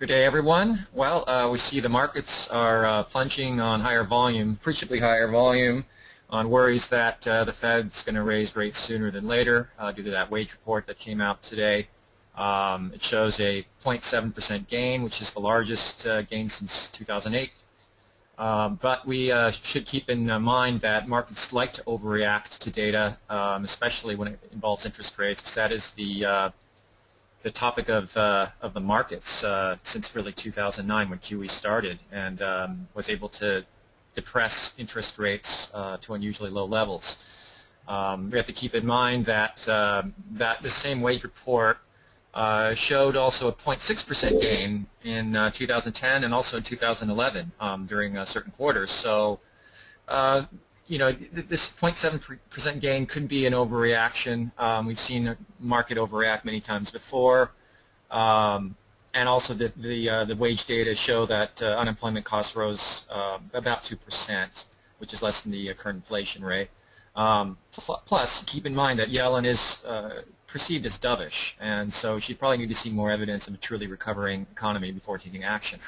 Good day, everyone. Well, uh, we see the markets are uh, plunging on higher volume, appreciably higher volume, on worries that uh, the Fed's going to raise rates sooner than later uh, due to that wage report that came out today. Um, it shows a 0.7% gain, which is the largest uh, gain since 2008. Um, but we uh, should keep in mind that markets like to overreact to data, um, especially when it involves interest rates, because that is the the topic of uh, of the markets uh, since really 2009 when QE started and um, was able to depress interest rates uh, to unusually low levels. Um, we have to keep in mind that um, that the same wage report uh, showed also a 0.6% gain in uh, 2010 and also in 2011 um, during uh, certain quarters. So you know, this 0.7% gain could be an overreaction. Um, we've seen the market overreact many times before. Um, and also the, the, uh, the, wage data show that uh, unemployment costs rose uh, about 2%, which is less than the uh, current inflation rate. Um, plus, keep in mind that Yellen is uh, perceived as dovish, and so she'd probably need to see more evidence of a truly recovering economy before taking action.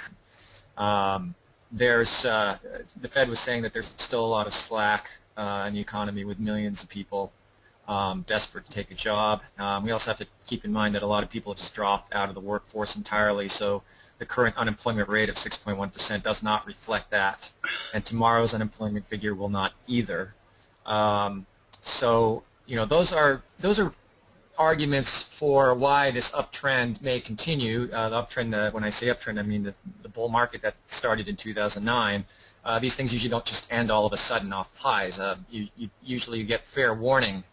Um, there's uh, the Fed was saying that there's still a lot of slack uh, in the economy with millions of people um, desperate to take a job. Um, we also have to keep in mind that a lot of people have just dropped out of the workforce entirely, so the current unemployment rate of 6.1% does not reflect that, and tomorrow's unemployment figure will not either. Um, so, you know, those are those are arguments for why this uptrend may continue. Uh, the uptrend, uh, when I say uptrend, I mean the, the bull market that started in 2009. Uh, these things usually don't just end all of a sudden off highs. Uh, you, you, usually you get fair warning.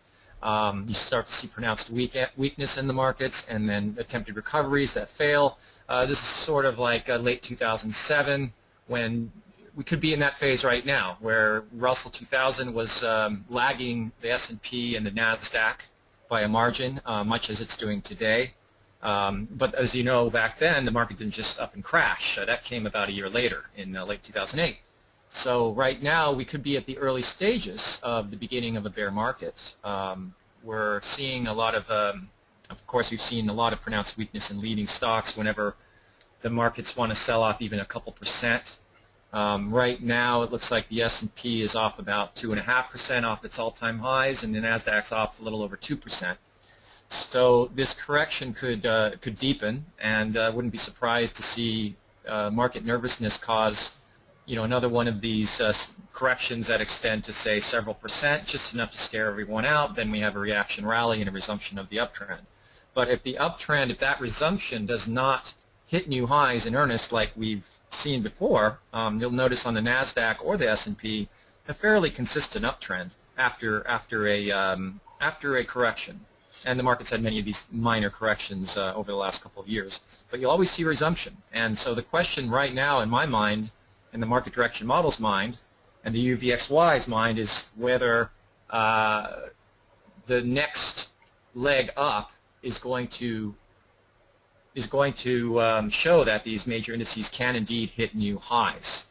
Um, you start to see pronounced weak, weakness in the markets and then attempted recoveries that fail. Uh, this is sort of like uh, late 2007 when we could be in that phase right now where Russell 2000 was um, lagging the S&P and the NASDAQ by a margin, uh, much as it's doing today. Um, but as you know, back then, the market didn't just up and crash. Uh, that came about a year later in uh, late 2008. So right now, we could be at the early stages of the beginning of a bear market. Um, we're seeing a lot of, um, of course, we've seen a lot of pronounced weakness in leading stocks whenever the markets want to sell off even a couple percent. Um, right now, it looks like the S&P is off about 2.5% off its all-time highs, and the Nasdaq's off a little over 2%. So this correction could uh, could deepen, and uh, wouldn't be surprised to see uh, market nervousness cause, you know, another one of these uh, corrections that extend to say several percent, just enough to scare everyone out. Then we have a reaction rally and a resumption of the uptrend. But if the uptrend, if that resumption does not hit new highs in earnest like we've seen before, um, you'll notice on the Nasdaq or the S&P a fairly consistent uptrend after after a um, after a correction. And the market's had many of these minor corrections uh, over the last couple of years. But you'll always see resumption. And so the question right now in my mind, in the market direction model's mind, and the UVXY's mind is whether uh, the next leg up is going to is going to um, show that these major indices can indeed hit new highs.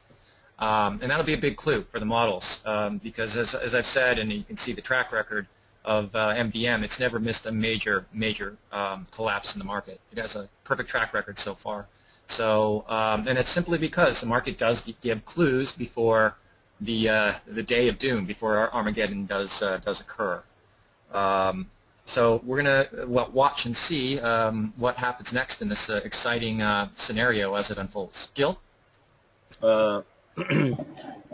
Um, and that'll be a big clue for the models um, because as, as I've said, and you can see the track record of uh, it's never missed a major, major um, collapse in the market. It has a perfect track record so far. So, um, and it's simply because the market does give clues before the, uh, the day of doom, before Armageddon does, uh, does occur. Um, so we're going to watch and see um, what happens next in this uh, exciting uh, scenario as it unfolds. Gil? Uh,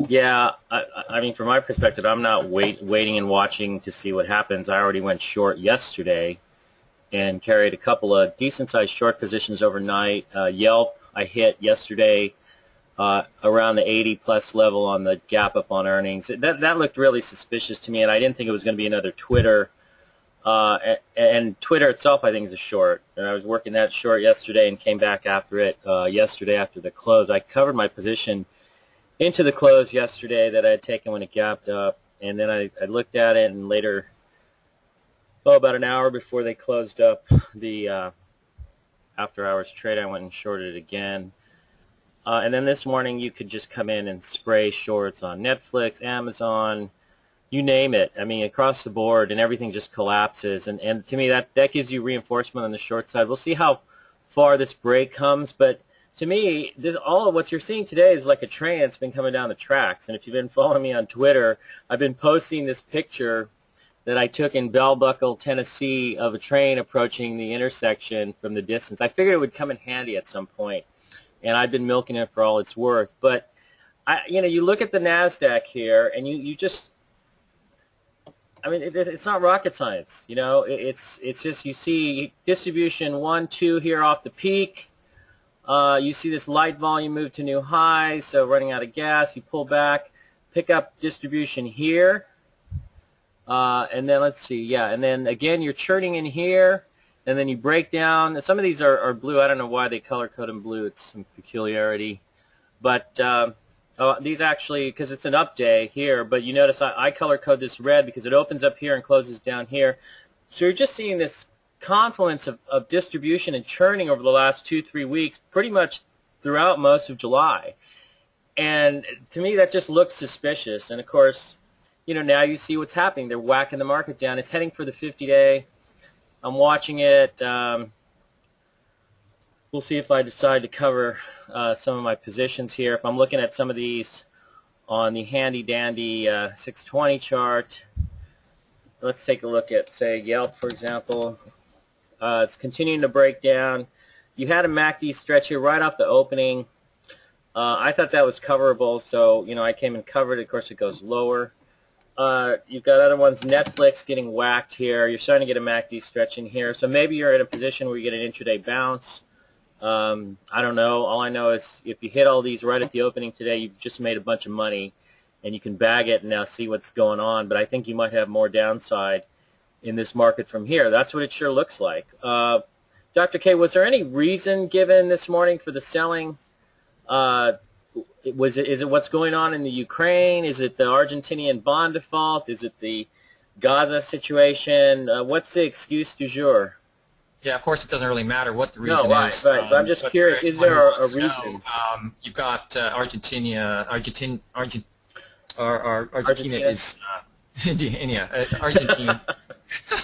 yeah, I, I, mean, from my perspective, I'm not wait, waiting and watching to see what happens. I already went short yesterday and carried a couple of decent-sized short positions overnight. Uh, Yelp, I hit yesterday uh, around the 80-plus level on the gap up on earnings. That, that looked really suspicious to me, and I didn't think it was going to be another Twitter – uh, and, Twitter itself, I think, is a short. And I was working that short yesterday and came back after it uh, yesterday after the close. I covered my position into the close yesterday that I had taken when it gapped up, and then I, I looked at it, and later, oh, about an hour before they closed up the uh, after-hours trade, I went and shorted it again. Uh, and then this morning, you could just come in and spray shorts on Netflix, Amazon, you name it. I mean, across the board, and everything just collapses. And and to me, that that gives you reinforcement on the short side. We'll see how far this break comes, but to me, this all of what you're seeing today is like a train that's been coming down the tracks. And if you've been following me on Twitter, I've been posting this picture that I took in Bell Buckle, Tennessee, of a train approaching the intersection from the distance. I figured it would come in handy at some point. and I've been milking it for all it's worth. But I, you know, you look at the Nasdaq here, and you you just I mean, it, it's not rocket science, you know. It, it's it's just you see distribution one, two here off the peak. Uh, you see this light volume move to new highs, so running out of gas, you pull back, pick up distribution here, uh, and then let's see, yeah, and then again you're churning in here, and then you break down. Some of these are, are blue. I don't know why they color code them blue. It's some peculiarity, but. Uh, Oh, these actually, because it's an up day here, but you notice I, I color code this red because it opens up here and closes down here. So you're just seeing this confluence of, of distribution and churning over the last two, three weeks, pretty much throughout most of July. And to me, that just looks suspicious. And of course, you know, now you see what's happening. They're whacking the market down. It's heading for the 50-day. I'm watching it. Um, we'll see if I decide to cover uh, some of my positions here. If I'm looking at some of these on the handy dandy uh, 620 chart, let's take a look at, say, Yelp, for example. Uh, it's continuing to break down. You had a MACD stretch here right off the opening. Uh, I thought that was coverable, so you know I came and covered. Of course, it goes lower. Uh, you've got other ones, Netflix getting whacked here. You're starting to get a MACD stretch in here. So maybe you're in a position where you get an intraday bounce. Um, I don't know. All I know is if you hit all these right at the opening today, you've just made a bunch of money, and you can bag it and now see what's going on. But I think you might have more downside in this market from here. That's what it sure looks like. Uh, Dr. K, was there any reason given this morning for the selling? Uh, was it is it what's going on in the Ukraine? Is it the Argentinian bond default? Is it the Gaza situation? Uh, what's the excuse du jour? Yeah, of course, it doesn't really matter what the reason no, right, is. Right, um, but I'm just curious, is there a, a reason? Know, um, you've got uh, Argentina, Argentina, Argent, or, or Argentina, Argentina, is, uh, India, uh, Argentina,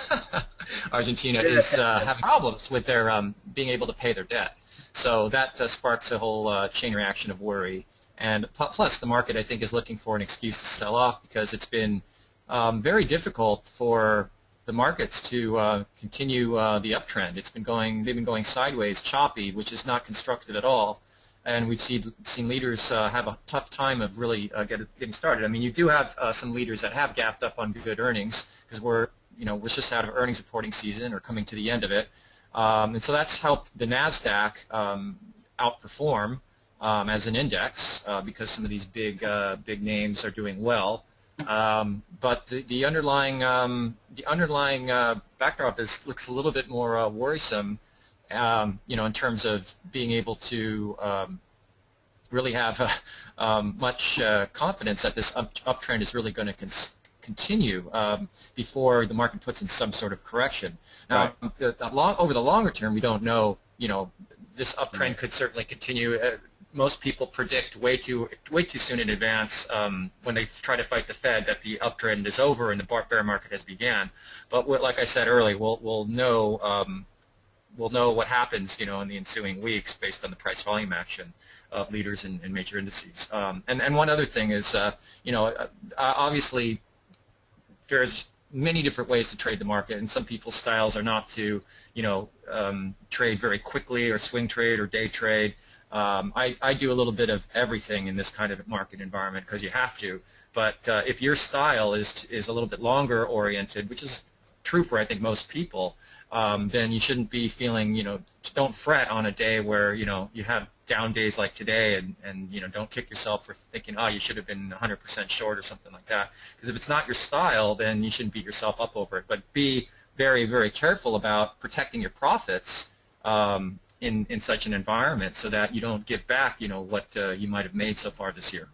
Argentina is uh, having problems with their um, being able to pay their debt. So that uh, sparks a whole uh, chain reaction of worry. And plus, the market, I think, is looking for an excuse to sell off because it's been um, very difficult for the markets to uh, continue uh, the uptrend. It's been going, they've been going sideways, choppy, which is not constructive at all. And we've seen, seen leaders uh, have a tough time of really uh, get, getting started. I mean, you do have uh, some leaders that have gapped up on good earnings because we're, you know, we're just out of earnings reporting season or coming to the end of it. Um, and so that's helped the NASDAQ um, outperform um, as an index uh, because some of these big, big names are doing well. Um, but the, the underlying um, the underlying uh, backdrop is looks a little bit more uh, worrisome, um, you know, in terms of being able to um, really have uh, um, much uh, confidence that this up, uptrend is really going to continue um, before the market puts in some sort of correction. Now, right. the, the long, over the longer term, we don't know. You know, this uptrend could certainly continue uh, most people predict way too way too soon in advance um, when they try to fight the Fed that the uptrend is over and the bear market has began. But like I said earlier, we'll we'll know um, we'll know what happens you know in the ensuing weeks based on the price volume action of leaders in, in major indices. Um, and and one other thing is uh, you know uh, obviously there's many different ways to trade the market, and some people's styles are not to, you know, um, trade very quickly or swing trade or day trade. Um, I, I, do a little bit of everything in this kind of market environment because you have to. But uh, if your style is is a little bit longer oriented, which is true for I think most people, um, then you shouldn't be feeling you know don't fret on a day where you know you have down days like today and and you know don't kick yourself for thinking oh you should have been 100% short or something like that because if it's not your style then you shouldn't beat yourself up over it. But be very very careful about protecting your profits. Um, in, in such an environment so that you don't give back, you know, what uh, you might have made so far this year?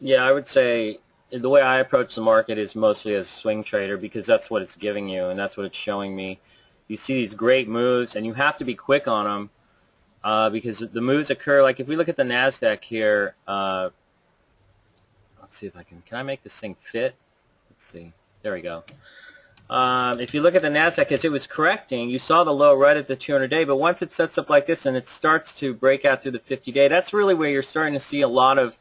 Yeah, I would say the way I approach the market is mostly as a swing trader because that's what it's giving you and that's what it's showing me. You see these great moves and you have to be quick on them uh, because the moves occur. Like if we look at the NASDAQ here, uh, let's see if I can, can I make this thing fit? Let's see. There we go. Um, if you look at the NASDAQ, as it was correcting, you saw the low right at the 200-day, but once it sets up like this and it starts to break out through the 50-day, that's really where you're starting to see a lot of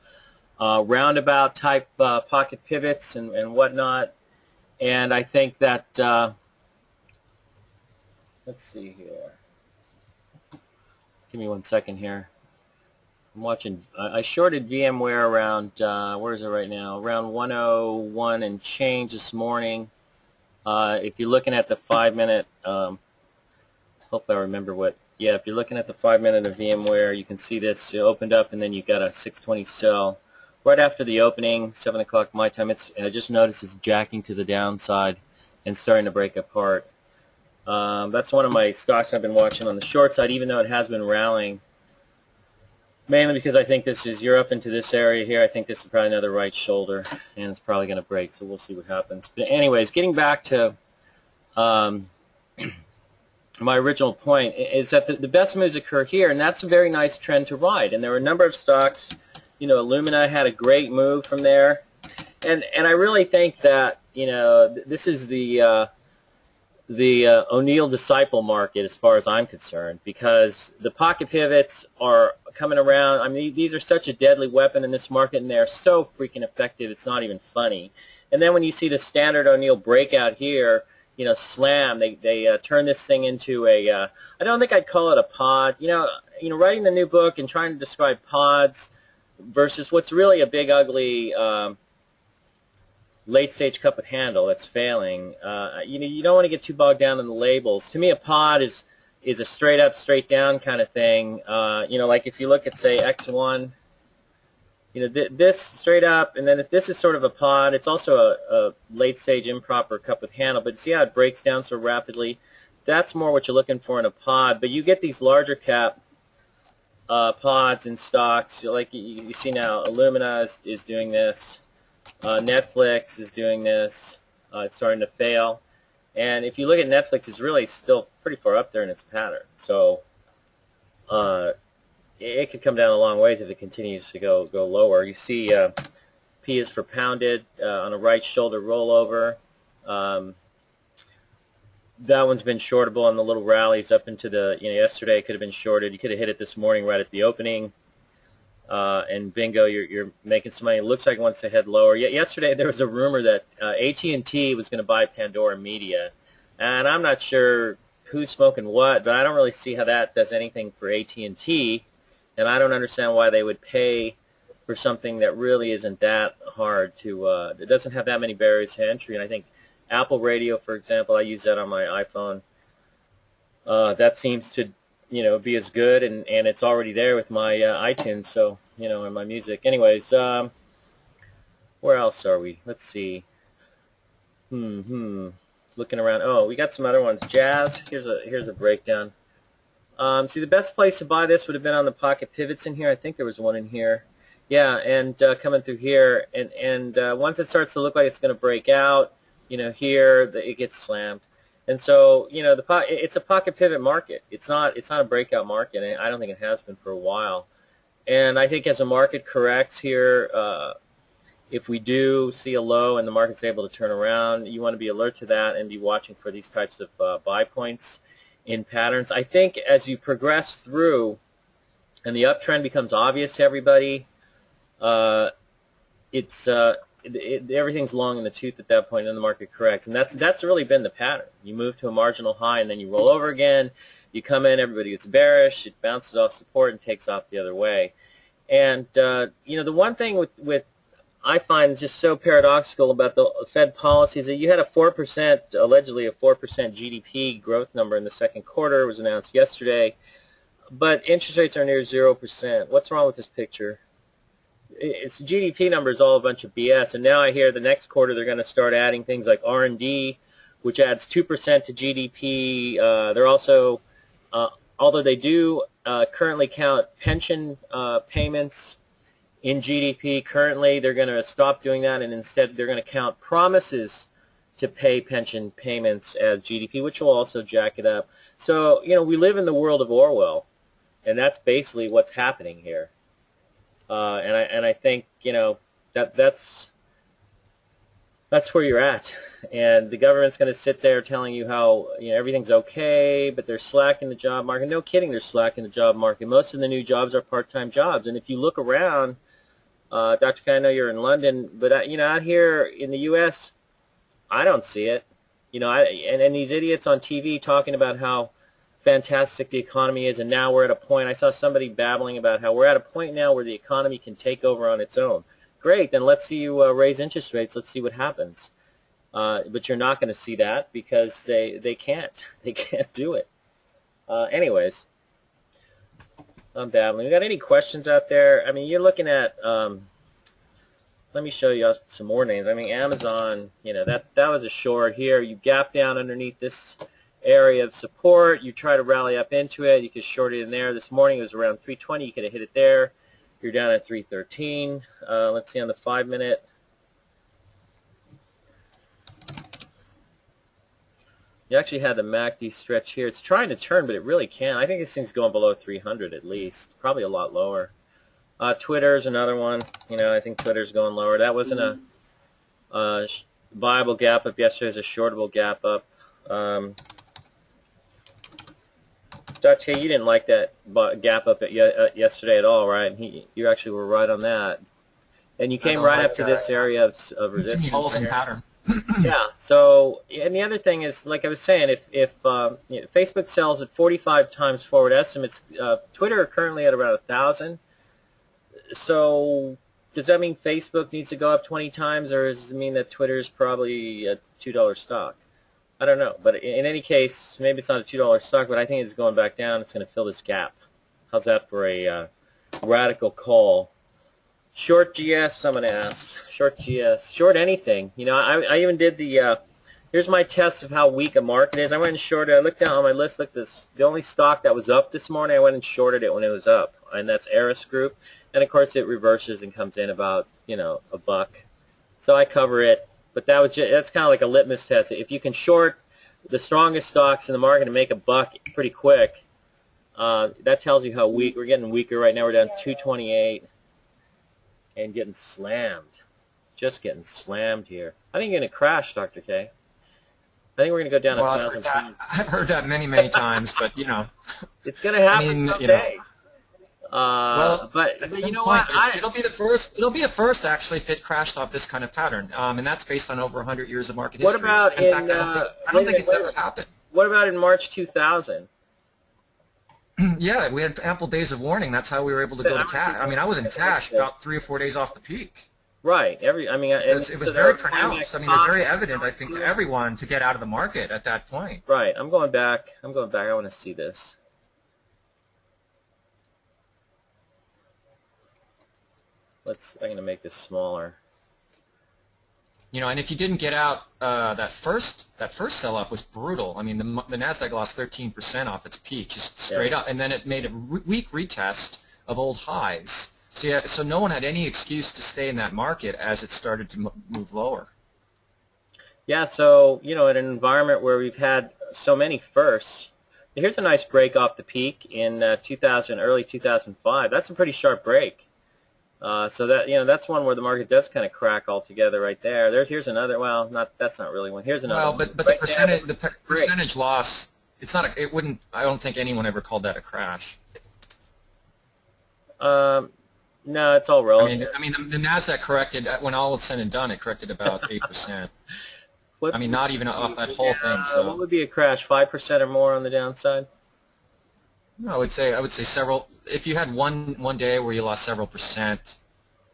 uh, roundabout type uh, pocket pivots and, and whatnot. And I think that, uh, let's see here. Give me one second here. I'm watching, I shorted VMware around, uh, where is it right now? Around 101 and change this morning. Uh, if you're looking at the five minute, um, hopefully I remember what, yeah, if you're looking at the five minute of VMware, you can see this, it opened up and then you've got a 620 sell. Right after the opening, 7 o'clock my time, it's, I just noticed it's jacking to the downside and starting to break apart. Um, that's one of my stocks I've been watching on the short side, even though it has been rallying mainly because I think this is, you're up into this area here. I think this is probably another right shoulder, and it's probably going to break, so we'll see what happens. But anyways, getting back to um, my original point is that the, the best moves occur here, and that's a very nice trend to ride. And there were a number of stocks, you know, Illumina had a great move from there. And, and I really think that, you know, this is the... Uh, the uh, O'Neil disciple market as far as I'm concerned because the pocket pivots are coming around. I mean, these are such a deadly weapon in this market, and they're so freaking effective. It's not even funny. And then when you see the standard O'Neil breakout here, you know, slam, they they uh, turn this thing into a. Uh, I don't think I'd call it a pod. You know, you know, writing the new book and trying to describe pods versus what's really a big ugly. Um, late stage cup and handle that's failing. Uh, you know, you don't want to get too bogged down in the labels. To me, a pod is is a straight up, straight down kind of thing. Uh, you know, like if you look at say X1, you know, th this straight up, and then if this is sort of a pod, it's also a, a late stage improper cup with handle. But see how it breaks down so rapidly? That's more what you're looking for in a pod. But you get these larger cap uh, pods and stocks, like you, you see now, Illumina is, is doing this. Uh, Netflix is doing this. Uh, it's starting to fail. And if you look at Netflix, it's really still pretty far up there in its pattern. So uh, it could come down a long ways if it continues to go go lower. You see uh, P is for pounded uh, on a right shoulder rollover. Um, that one's been shortable on the little rallies up into the, you know, yesterday it could have been shorted. You could have hit it this morning right at the opening uh, and bingo, you're, you're making some money. It looks like it wants to head lower. Yet yesterday there was a rumor that uh, AT&T was going to buy Pandora Media, and I'm not sure who's smoking what, but I don't really see how that does anything for AT&T, and I don't understand why they would pay for something that really isn't that hard to. Uh, it doesn't have that many barriers to entry, and I think Apple Radio, for example, I use that on my iPhone. Uh, that seems to you know, be as good, and, and it's already there with my uh, iTunes, so, you know, and my music. Anyways, um, where else are we? Let's see. Hmm, hmm. Looking around. Oh, we got some other ones. Jazz. Here's a here's a breakdown. Um, see, the best place to buy this would have been on the pocket pivots in here. I think there was one in here. Yeah, and uh, coming through here, and and uh, once it starts to look like it's going to break out, you know, here it gets slammed. And so, you know, the po- it's a pocket pivot market. It's not it's not a breakout market, I don't think it has been for a while. And I think as a market corrects here, uh, if we do see a low and the market's able to turn around, you want to be alert to that and be watching for these types of uh, buy points in patterns. I think as you progress through and the uptrend becomes obvious to everybody, uh, it's uh, it, it, everything's long in the tooth at that point, and the market corrects, and that's that's really been the pattern. You move to a marginal high, and then you roll over again. You come in, everybody gets bearish. It bounces off support and takes off the other way. And uh, you know, the one thing with with I find is just so paradoxical about the Fed policy is that you had a four percent, allegedly a four percent GDP growth number in the second quarter. Was announced yesterday, but interest rates are near zero percent. What's wrong with this picture? it's GDP numbers all a bunch of BS. And now I hear the next quarter they're going to start adding things like R&D, which adds 2% to GDP. Uh, they're also, although they do uh, currently count pension uh, payments in GDP, currently they're going to stop doing that and instead they're going to count promises to pay pension payments as GDP, which will also jack it up. So, you know, we live in the world of Orwell, and that's basically what's happening here. Uh, and I and I think you know that that's that's where you're at. And the government's going to sit there telling you how you know everything's okay, but they're slacking the job market. No kidding, they're slacking the job market. Most of the new jobs are part-time jobs. And if you look around, uh, Dr. K, I know you're in London, but uh, you know out here in the U.S., I don't see it. You know, I, and, and these idiots on TV talking about how fantastic the economy is, and now we're at a point. I saw somebody babbling about how we're at a point now where the economy can take over on its own. Great, then let's see you uh, raise interest rates. Let's see what happens. Uh, but you're not going to see that because they they can't they can't do it. Uh, anyways, I'm babbling. We got any questions out there? I mean, you're looking at. Um, let me show you some more names. I mean, Amazon. You know that that was a short here. You gap down underneath this area of support. You try to rally up into it. You could short it in there. This morning it was around 320. You could have hit it there. You're down at 313. Uh, let's see on the five minute. You actually had the MACD stretch here. It's trying to turn, but it really can't. I think this thing's going below 300 at least. Probably a lot lower. Uh, Twitter's another one. You know, I think Twitter's going lower. That wasn't a, a buyable gap up yesterday. It was a shortable gap up. Um, Dr. you didn't like that gap up at yesterday at all, right? He, you actually were right on that. And you came right like up to this area of, of resistance. Holes in pattern. yeah. So, and the other thing is, like I was saying, if if um, you know, Facebook sells at 45 times forward estimates, uh, Twitter currently at around a thousand. So, does that mean Facebook needs to go up 20 times, or does it mean that Twitter is probably a two dollar stock? I don't know, but in any case, maybe it's not a two dollar stock, but I think it's going back down. It's going to fill this gap. How's that for a uh, radical call? Short GS, someone asked. Short GS, short anything. You know, I, I even did the. Uh, here's my test of how weak a market is. I went and shorted. I looked down on my list. Look, this the only stock that was up this morning. I went and shorted it when it was up, and that's Eris Group. And of course, it reverses and comes in about you know a buck. So I cover it but that was just, that's kind of like a litmus test. If you can short the strongest stocks in the market and make a buck pretty quick, uh, that tells you how weak we're getting weaker right now. We're down 228 and getting slammed, just getting slammed here. I think you're gonna crash, Dr. K. I think we're gonna go down well, a thousand. I've heard, that, I've heard that many, many times, but you know, it's gonna happen I mean, someday. You know, uh, well, but, but you know point, what? It, will be the first. It'll be the first actually if it crashed off this kind of pattern, um, and that's based on over 100 years of market history. What about in? in fact, I don't think, I don't think it's ever happened. What about in March 2000? yeah, we had ample days of warning. That's how we were able to go to cash. I mean, I was in cash about three or four days off the peak. Right. Every. I mean, it was, it was so very pronounced. I mean, it was very evident. I think to everyone to get out of the market at that point. Right. I'm going back. I'm going back. I want to see this. Let's. I'm going to make this smaller. You know, and if you didn't get out, uh, that first that first sell-off was brutal. I mean, the, the Nasdaq lost 13% off its peak, just straight yeah. up, and then it made a re weak retest of old highs. So yeah, so no one had any excuse to stay in that market as it started to move lower. Yeah, so you know, in an environment where we've had so many firsts, here's a nice break off the peak in uh, 2000, early 2005. That's a pretty sharp break. Uh, so that you know that's one where the market does kind of crack altogether right there. There's here's another. Well, not that's not really one. Here's another. Well, but but right the percentage the percentage loss. It's not. A, it wouldn't. I don't think anyone ever called that a crash. Um, no, it's all relative. I mean, I mean the, the Nasdaq corrected uh, when all was said and done. It corrected about eight percent. I mean, not even off that whole yeah, thing. So what would be a crash? Five percent or more on the downside? I would say I would say several. If you had one one day where you lost several percent,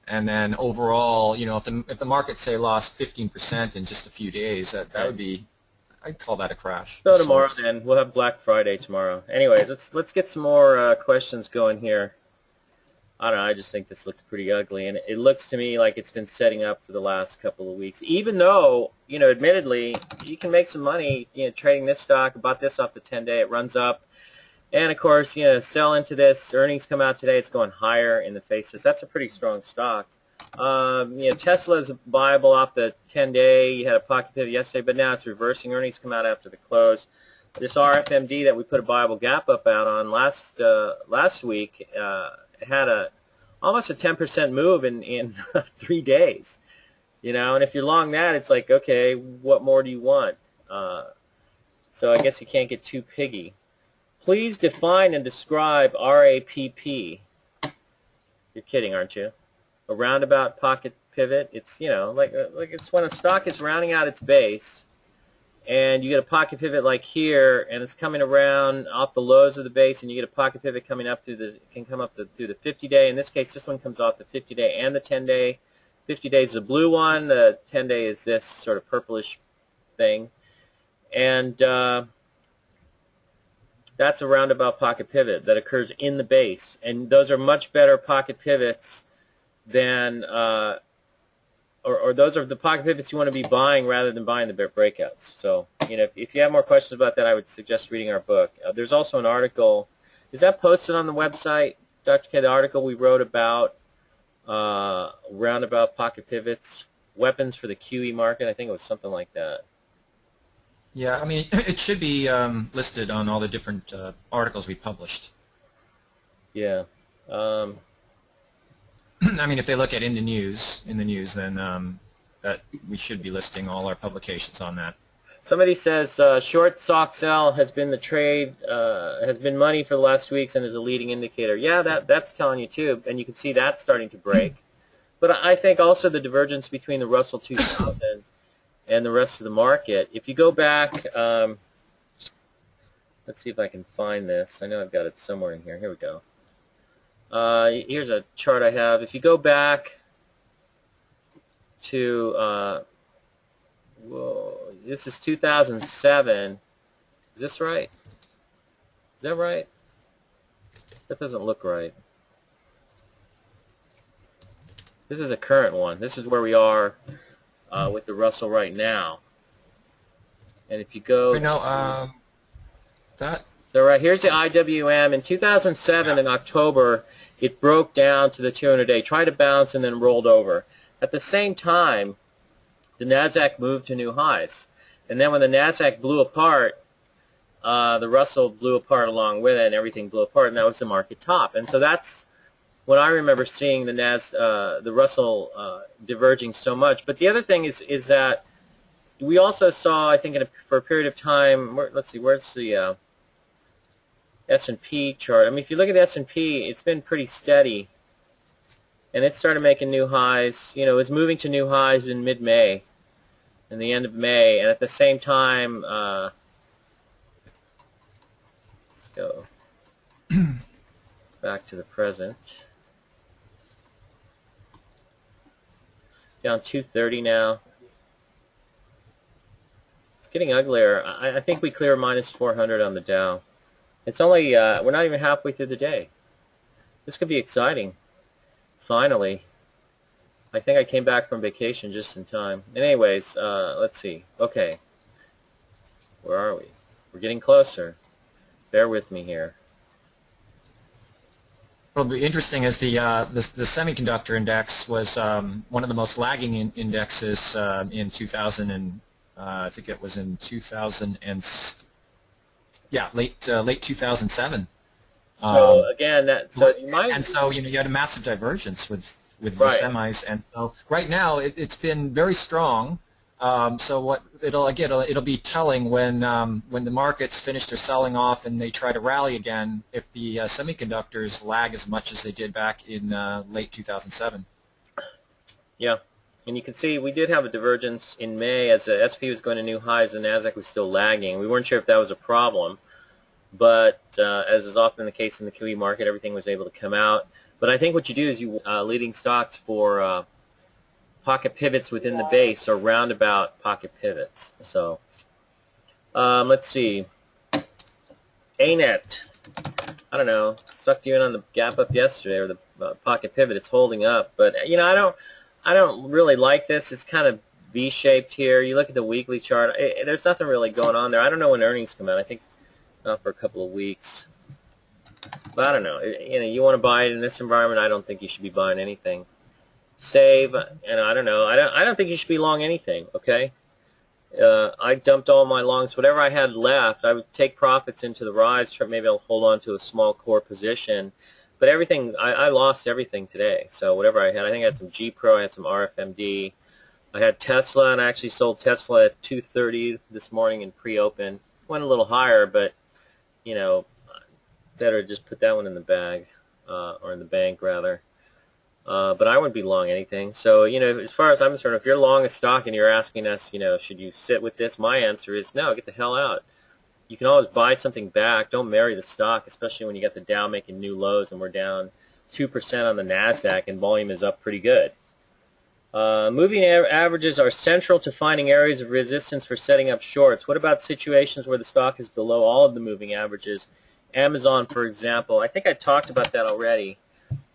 and then overall, you know, if the if the market say lost 15 percent in just a few days, that that would be, I'd call that a crash. So tomorrow then we'll have Black Friday tomorrow. Anyways, let's let's get some more uh, questions going here. I don't know. I just think this looks pretty ugly, and it looks to me like it's been setting up for the last couple of weeks. Even though, you know, admittedly, you can make some money, you know, trading this stock. About this off the 10-day, it runs up and of course, you know, sell into this. Earnings come out today. It's going higher in the faces. That's a pretty strong stock. Um, you know, Tesla is a buyable off the 10-day. You had a pocket pivot yesterday, but now it's reversing. Earnings come out after the close. This RFMD that we put a buyable gap up out on last uh, last week uh, had a almost a 10% move in in three days. You know, and if you're long that, it's like, okay, what more do you want? Uh, so I guess you can't get too piggy. Please define and describe RAPP. You're kidding, aren't you? A roundabout pocket pivot. It's, you know, like, like it's when a stock is rounding out its base and you get a pocket pivot like here, and it's coming around off the lows of the base, and you get a pocket pivot coming up through the can come up the, through the 50-day. In this case, this one comes off the 50-day and the 10-day. 50 days is the blue one. The 10-day is this sort of purplish thing, and uh, that's a roundabout pocket pivot that occurs in the base, and those are much better pocket pivots than uh, or, or those are the pocket pivots you want to be buying rather than buying the breakouts. So, you know, if, if you have more questions about that, I would suggest reading our book. Uh, there's also an article. Is that posted on the website, Dr. K? The article we wrote about uh, roundabout pocket pivots, weapons for the QE market. I think it was something like that. Yeah, I mean, it should be um, listed on all the different uh, articles we published. Yeah. Um, I mean, if they look at in the news, in the news, then um, that we should be listing all our publications on that. Somebody says uh, short SOXL has been the trade, uh, has been money for the last weeks and is a leading indicator. Yeah, that that's telling you too, and you can see that starting to break. but I think also the divergence between the Russell 2000 and the rest of the market. If you go back, um, let's see if I can find this. I know I've got it somewhere in here. Here we go. Uh, here's a chart I have. If you go back to, uh, whoa, this is 2007. Is this right? Is that right? That doesn't look right. This is a current one. This is where we are uh, with the Russell right now. And if you go... Wait, no, um, that... So right, here's the IWM. In 2007, yeah. in October, it broke down to the 200-day, tried to bounce, and then rolled over. At the same time, the NASDAQ moved to new highs. And then when the NASDAQ blew apart, uh, the Russell blew apart along with it, and everything blew apart, and that was the market top. And so that's when I remember seeing the Nas, uh, the Russell uh, diverging so much. But the other thing is is that we also saw, I think, a, for a period of time. Where, let's see, where's the uh, S&P chart. I mean, if you look at the S&P, it's been pretty steady. And it started making new highs. You know, it was moving to new highs in mid-May, in the end of May. And at the same time, uh, let's go back to the present. Down 230 now. It's getting uglier. I, I think we clear minus 400 on the Dow. It's only, uh, we're not even halfway through the day. This could be exciting. Finally. I think I came back from vacation just in time. anyways, uh, let's see. Okay. Where are we? We're getting closer. Bear with me here. Be interesting is the, uh, the, the semiconductor index was um, one of the most lagging in indexes uh, in 2000 and uh, I think it was in 2000 and yeah, late uh, late 2007. So um, again, that so might, and so you know you had a massive divergence with with right. the semis, and so right now it, has been very strong. Um, so what it'll again it'll, it'll be telling when um, when the markets finish their selling off and they try to rally again if the uh, semiconductors lag as much as they did back in uh, late 2007. Yeah. And you can see we did have a divergence in May as the SP was going to new highs and NASDAQ was still lagging. We weren't sure if that was a problem, but uh, as is often the case in the QE market, everything was able to come out. But I think what you do is you uh, leading stocks for uh, pocket pivots within the base or roundabout pocket pivots. So um, let's see. ANET. I don't know. Sucked you in on the gap up yesterday or the uh, pocket pivot. It's holding up, but you know I don't. I don't really like this. It's kind of V-shaped here. You look at the weekly chart. It, there's nothing really going on there. I don't know when earnings come out. I think not for a couple of weeks. But I don't know. You know, you want to buy it in this environment. I don't think you should be buying anything. Save, and I don't know. I don't. I don't think you should be long anything. Okay. Uh, I dumped all my longs. Whatever I had left, I would take profits into the rise. Maybe I'll hold on to a small core position but everything, I, I, lost everything today. So whatever I had, I think I had some G Pro, I had some RFMD. I had Tesla, and I actually sold Tesla at 230 this morning in pre-open. Went a little higher, but you know, better just put that one in the bag uh, or in the bank rather. Uh, but I wouldn't be long anything. So, you know, as far as I'm concerned, if you're long a stock and you're asking us, you know, should you sit with this? My answer is no, get the hell out. You can always buy something back. Don't marry the stock, especially when you got the Dow making new lows and we're down 2% on the NASDAQ and volume is up pretty good. Uh, moving averages are central to finding areas of resistance for setting up shorts. What about situations where the stock is below all of the moving averages? Amazon, for example. I think I talked about that already.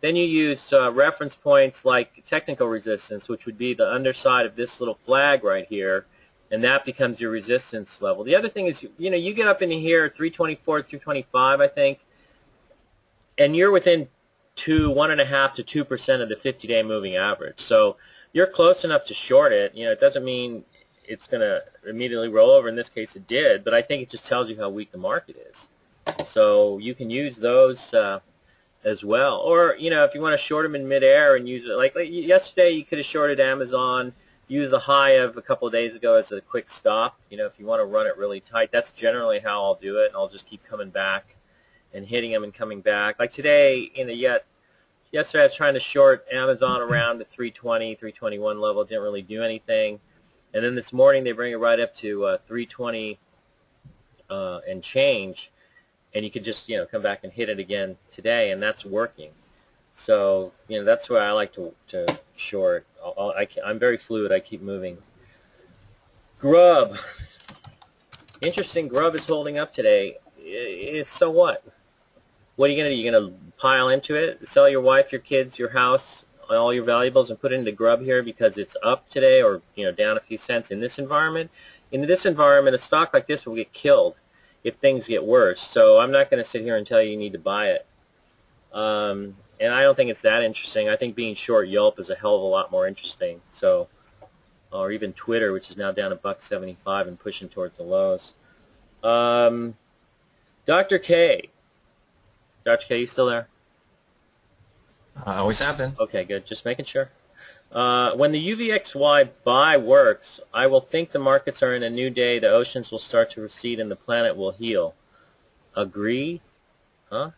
Then you use uh, reference points like technical resistance, which would be the underside of this little flag right here, and that becomes your resistance level. The other thing is, you know, you get up into here, 324, 325, I think, and you're within two, one and a half to two percent of the 50-day moving average. So you're close enough to short it. You know, it doesn't mean it's going to immediately roll over. In this case, it did, but I think it just tells you how weak the market is. So you can use those uh, as well. Or, you know, if you want to short them in midair and use it, like, like yesterday you could have shorted Amazon, use a high of a couple of days ago as a quick stop. You know, if you want to run it really tight, that's generally how I'll do it, and I'll just keep coming back and hitting them and coming back. Like today, in the yet yesterday I was trying to short Amazon around the 320, 321 level. Didn't really do anything. And then this morning they bring it right up to uh, 320 uh, and change and you could just you know come back and hit it again today, and that's working. So you know that's why I like to to short. I'll, I am very fluid. I keep moving. Grub. Interesting. Grub is holding up today. So what? What are you gonna do? You're gonna pile into it? Sell your wife, your kids, your house, all your valuables, and put into Grub here because it's up today, or you know down a few cents in this environment. In this environment, a stock like this will get killed if things get worse. So I'm not going to sit here and tell you you need to buy it. Um, and I don't think it's that interesting. I think being short Yelp is a hell of a lot more interesting. So, or even Twitter, which is now down a buck seventy-five and pushing towards the lows. Um, Dr. K. Dr. K, you still there? I always have been. Okay, good. Just making sure. Uh, when the UVXY buy works, I will think the markets are in a new day, the oceans will start to recede, and the planet will heal. Agree? Huh?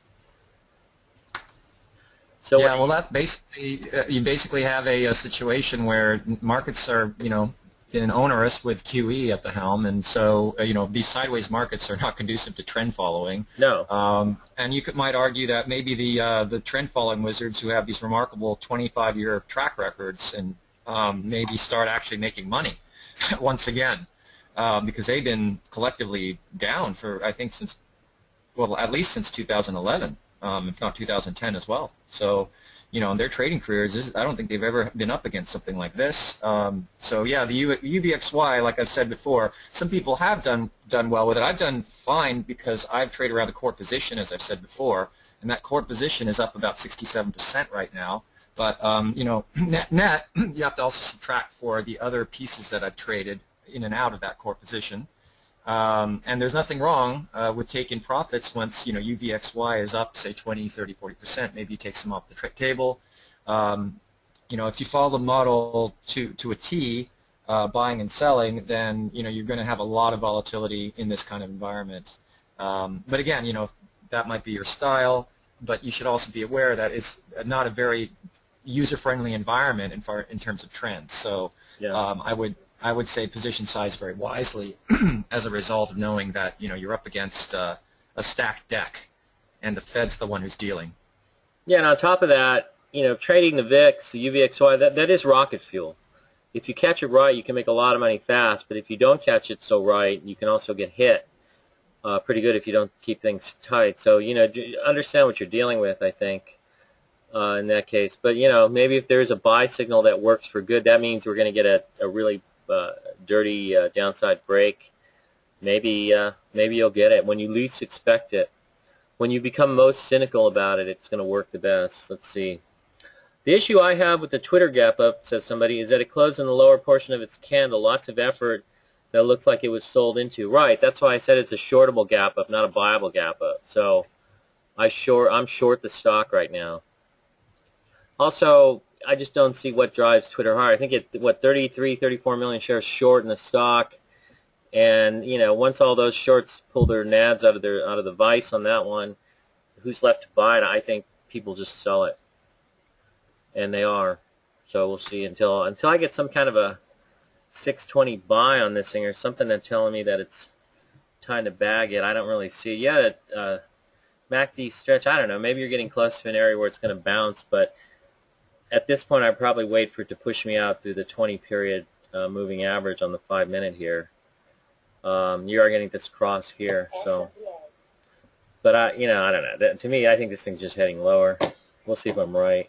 So yeah, well, that basically uh, you basically have a, a situation where markets are, you know, been onerous with QE at the helm, and so uh, you know these sideways markets are not conducive to trend following. No. Um, and you could, might argue that maybe the uh, the trend following wizards who have these remarkable 25 year track records and um, maybe start actually making money once again um, because they've been collectively down for I think since well at least since 2011, um, if not 2010 as well. So you know, in their trading careers, this, I don't think they've ever been up against something like this. Um, so yeah, the U, UVXY, like I've said before, some people have done done well with it. I've done fine because I've traded around the core position, as I've said before, and that core position is up about 67% right now. But um, you know, net net, you have to also subtract for the other pieces that I've traded in and out of that core position. Um, and there's nothing wrong uh, with taking profits once you know UVXY is up, say 20, 30, 40 percent. Maybe you take some off the table. Um, you know, if you follow the model to to a T, uh, buying and selling, then you know you're going to have a lot of volatility in this kind of environment. Um, but again, you know that might be your style, but you should also be aware that it's not a very user-friendly environment in, far, in terms of trends. So yeah. um, I would I would say position size very wisely as a result of knowing that you know you're up against uh, a stacked deck, and the Fed's the one who's dealing. Yeah, and on top of that, you know, trading the VIX, the UVXY, that that is rocket fuel. If you catch it right, you can make a lot of money fast. But if you don't catch it so right, you can also get hit uh, pretty good if you don't keep things tight. So you know, understand what you're dealing with. I think. Uh, in that case. But you know, maybe if there's a buy signal that works for good, that means we're going to get a, a really uh, dirty uh, downside break, maybe uh, maybe you'll get it when you least expect it. When you become most cynical about it, it's going to work the best. Let's see. The issue I have with the Twitter gap up, says somebody, is that it closed in the lower portion of its candle. Lots of effort that looks like it was sold into. Right. That's why I said it's a shortable gap up, not a buyable gap up. So I short. I'm short the stock right now. Also, I just don't see what drives Twitter hard. I think it what 33, 34 million shares short in the stock, and you know once all those shorts pull their nads out of their out of the vice on that one, who's left to buy it? I think people just sell it, and they are. So we'll see until until I get some kind of a 620 buy on this thing or something that's telling me that it's time to bag it. I don't really see it yet. Uh, MACD stretch, I don't know. Maybe you're getting close to an area where it's going to bounce, but at this point, I'd probably wait for it to push me out through the 20 period uh, moving average on the five minute here. Um, you are getting this cross here, so. But I, you know, I don't know. That, to me, I think this thing's just heading lower. We'll see if I'm right.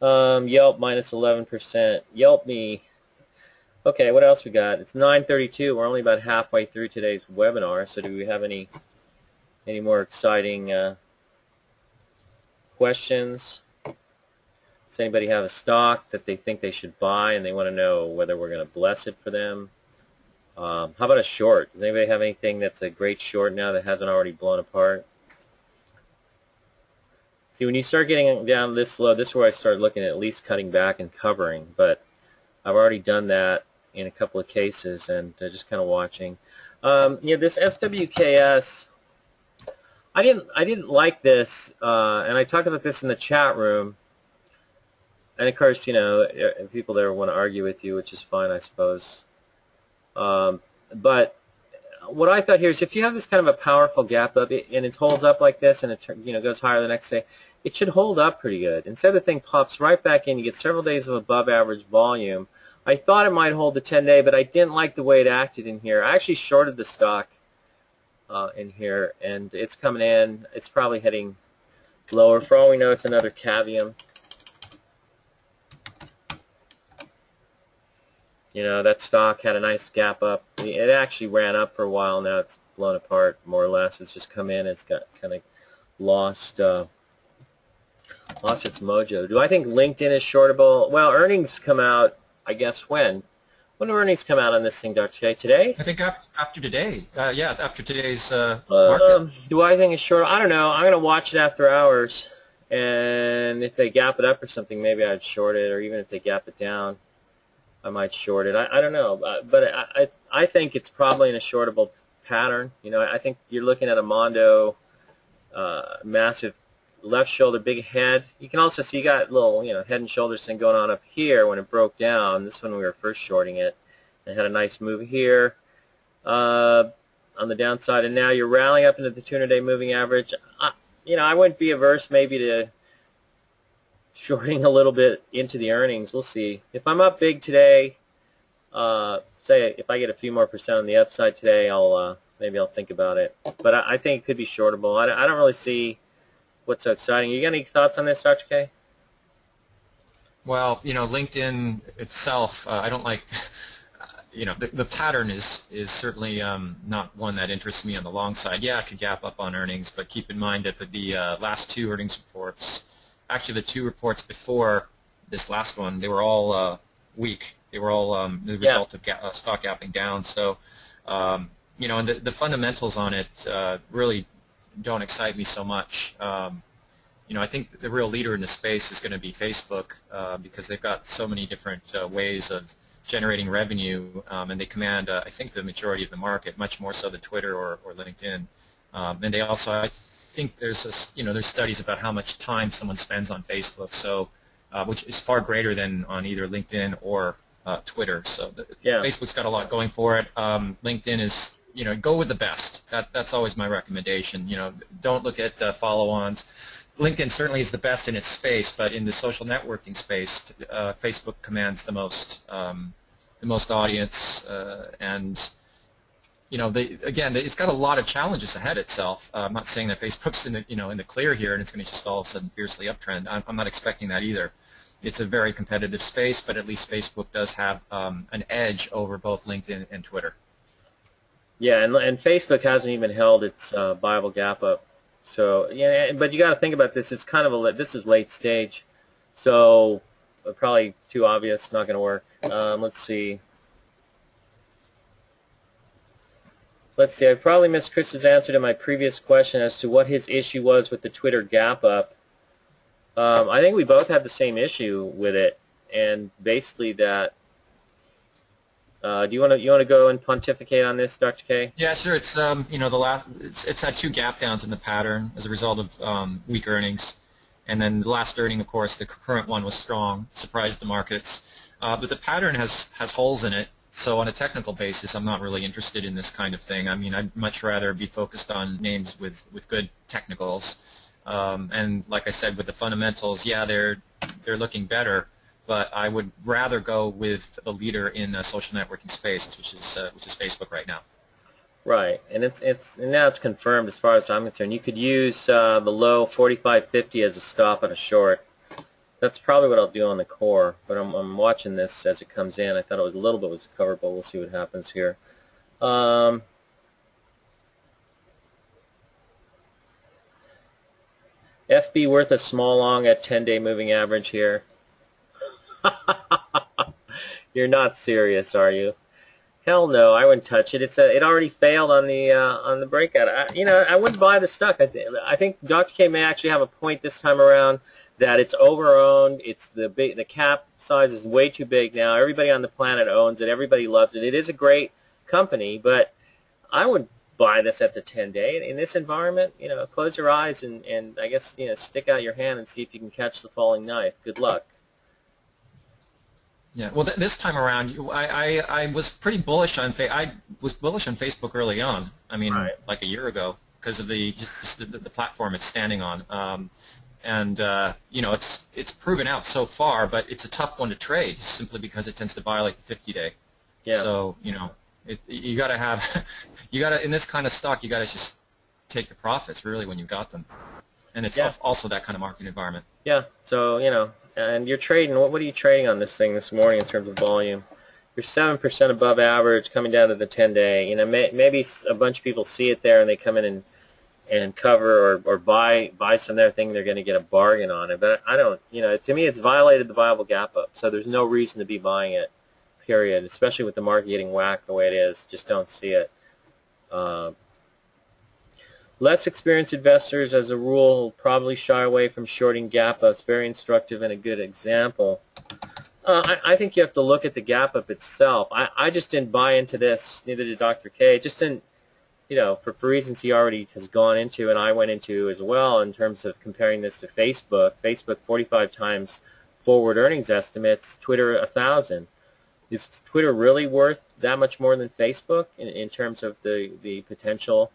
Um, Yelp minus 11%. Yelp me. Okay, what else we got? It's 9:32. We're only about halfway through today's webinar. So do we have any any more exciting uh, questions? Does anybody have a stock that they think they should buy and they want to know whether we're going to bless it for them? Um, how about a short? Does anybody have anything that's a great short now that hasn't already blown apart? See, when you start getting down this low, this is where I start looking at least cutting back and covering, but I've already done that in a couple of cases and uh, just kind of watching. Um, yeah, this SWKS, I didn't, I didn't like this, uh, and I talked about this in the chat room and of course, you know, people there want to argue with you, which is fine, I suppose. Um, but what I thought here is if you have this kind of a powerful gap up and it holds up like this and it you know goes higher the next day, it should hold up pretty good. Instead, the thing pops right back in. You get several days of above average volume. I thought it might hold the 10-day, but I didn't like the way it acted in here. I actually shorted the stock uh, in here, and it's coming in. It's probably heading lower. For all we know, it's another cavium. You know, that stock had a nice gap up. It actually ran up for a while. Now it's blown apart more or less. It's just come in. It's got kind of lost uh, lost its mojo. Do I think LinkedIn is shortable? Well, earnings come out, I guess, when? When do earnings come out on this thing, Dr. J? Today? I think after today. Uh, yeah, after today's uh, market. Um, do I think it's short? I don't know. I'm going to watch it after hours. And if they gap it up or something, maybe I'd short it, or even if they gap it down. I might short it. I, I don't know, uh, but I, I I think it's probably in a shortable pattern. You know, I think you're looking at a Mondo uh, massive left shoulder, big head. You can also see you got little, you know, head and shoulders thing going on up here when it broke down. This one we were first shorting it. It had a nice move here uh, on the downside, and now you're rallying up into the 200-day moving average. I, you know, I wouldn't be averse maybe to shorting a little bit into the earnings. We'll see. If I'm up big today, uh, say if I get a few more percent on the upside today, I'll uh, maybe I'll think about it. But I, I think it could be shortable. I, I, don't really see what's so exciting. You got any thoughts on this, Dr. K? Well, you know, LinkedIn itself, uh, I don't like. you know, the, the pattern is is certainly um, not one that interests me on the long side. Yeah, it could gap up on earnings, but keep in mind that the, the uh, last two earnings reports actually the two reports before this last one, they were all uh, weak. They were all um, the result yeah. of ga- uh, stock gapping down. So, um, you know, and the, the fundamentals on it uh, really don't excite me so much. Um, you know, I think the real leader in the space is going to be Facebook uh, because they've got so many different uh, ways of generating revenue, um, and they command, uh, I think, the majority of the market, much more so than Twitter or, or LinkedIn. Um, and they also, I think there's a, you know there's studies about how much time someone spends on Facebook, so uh, which is far greater than on either LinkedIn or uh, Twitter. So the, yeah. Facebook's got a lot going for it. Um, LinkedIn is you know go with the best. That that's always my recommendation. You know don't look at uh, follow-ons. LinkedIn certainly is the best in its space, but in the social networking space, uh, Facebook commands the most um, the most audience uh, and you know, they, again, it's got a lot of challenges ahead itself. Uh, I'm not saying that Facebook's in the, you know, in the clear here and it's going to just all of a sudden fiercely uptrend. I'm, I'm not expecting that either. It's a very competitive space, but at least Facebook does have um, an edge over both LinkedIn and Twitter. Yeah, and, and Facebook hasn't even held its uh, buyable gap up. So yeah, but you got to think about this. It's kind of a this is late stage, so uh, probably too obvious. Not going to work. Um, let's see. Let's see, I probably missed Chris's answer to my previous question as to what his issue was with the Twitter gap up. Um, I think we both have the same issue with it, and basically that. Uh, do you want to you want to go and pontificate on this, Dr. K? Yeah, sure. It's um, you know the last it's, it's had two gap downs in the pattern as a result of um, weak earnings, and then the last earning, of course, the current one was strong, surprised the markets. Uh, but the pattern has has holes in it, so on a technical basis, I'm not really interested in this kind of thing. I mean, I'd much rather be focused on names with with good technicals. Um, and like I said, with the fundamentals, yeah, they're they're looking better but I would rather go with the leader in the social networking space, which is uh, which is Facebook right now. Right, and it's it's and now it's confirmed as far as I'm concerned. You could use uh, the low 45.50 as a stop on a short. That's probably what I'll do on the core, but I'm, I'm watching this as it comes in. I thought it was a little bit was covered, but We'll see what happens here. Um, FB worth a small long at 10-day moving average here. You're not serious, are you? Hell no, I wouldn't touch it. It's a, it already failed on the uh, on the breakout. I, you know, I wouldn't buy the stock. I, th- I think Dr. K may actually have a point this time around that it's overowned. It's the big, the cap size is way too big now. Everybody on the planet owns it. Everybody loves it. It is a great company, but I would buy this at the 10 day in this environment. You know, close your eyes and and I guess you know stick out your hand and see if you can catch the falling knife. Good luck. Yeah, well, th this time around, I, I, I was pretty bullish on fa- I was bullish on Facebook early on. I mean, right. like a year ago, because of the, the, the platform it's standing on. Um, and uh, you know, it's it's proven out so far, but it's a tough one to trade simply because it tends to violate the 50-day. Yeah. So you know, it, you got to have you got to in this kind of stock, you got to just take your profits really when you've got them. And it's yeah. also that kind of market environment. Yeah. So you know, and you're trading. What, what are you trading on this thing this morning in terms of volume? You're seven percent above average, coming down to the ten day. You know, may, maybe a bunch of people see it there and they come in and and cover or, or buy buy some there thinking they're going to get a bargain on it. But I don't. You know, to me, it's violated the buyable gap up. So there's no reason to be buying it. Period. Especially with the market getting whacked the way it is, just don't see it. Uh, Less experienced investors, as a rule, probably shy away from shorting gap ups. Very instructive and a good example. Uh, I, I, think you have to look at the gap up itself. I, I just didn't buy into this. Neither did Dr. K. Just didn't, you know, for, for reasons he already has gone into and I went into as well in terms of comparing this to Facebook. Facebook 45 times forward earnings estimates. Twitter 1,000. Is Twitter really worth that much more than Facebook in, in terms of the, the potential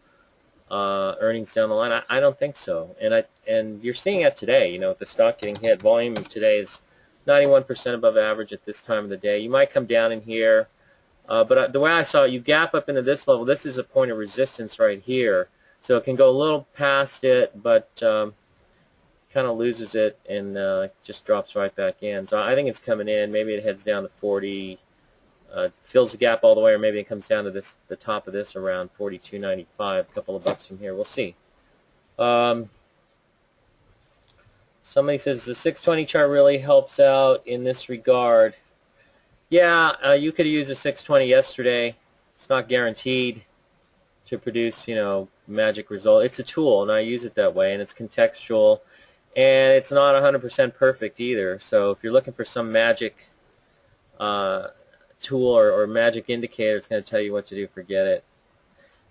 uh, earnings down the line? I, I don't think so. And I and you're seeing it today. You know, with the stock getting hit, volume today is 91% above average at this time of the day. You might come down in here, uh, but uh, the way I saw it, you gap up into this level. This is a point of resistance right here, so it can go a little past it, but um, kind of loses it and uh, just drops right back in. So I think it's coming in. Maybe it heads down to 40 uh, fills the gap all the way, or maybe it comes down to this the top of this around 42.95, a couple of bucks from here. We'll see. Um, somebody says the 620 chart really helps out in this regard. Yeah, uh, you could use a 620 yesterday. It's not guaranteed to produce, you know, magic result. It's a tool, and I use it that way, and it's contextual, and it's not 100% perfect either. So if you're looking for some magic uh, tool or, or magic indicator that's going to tell you what to do, forget it.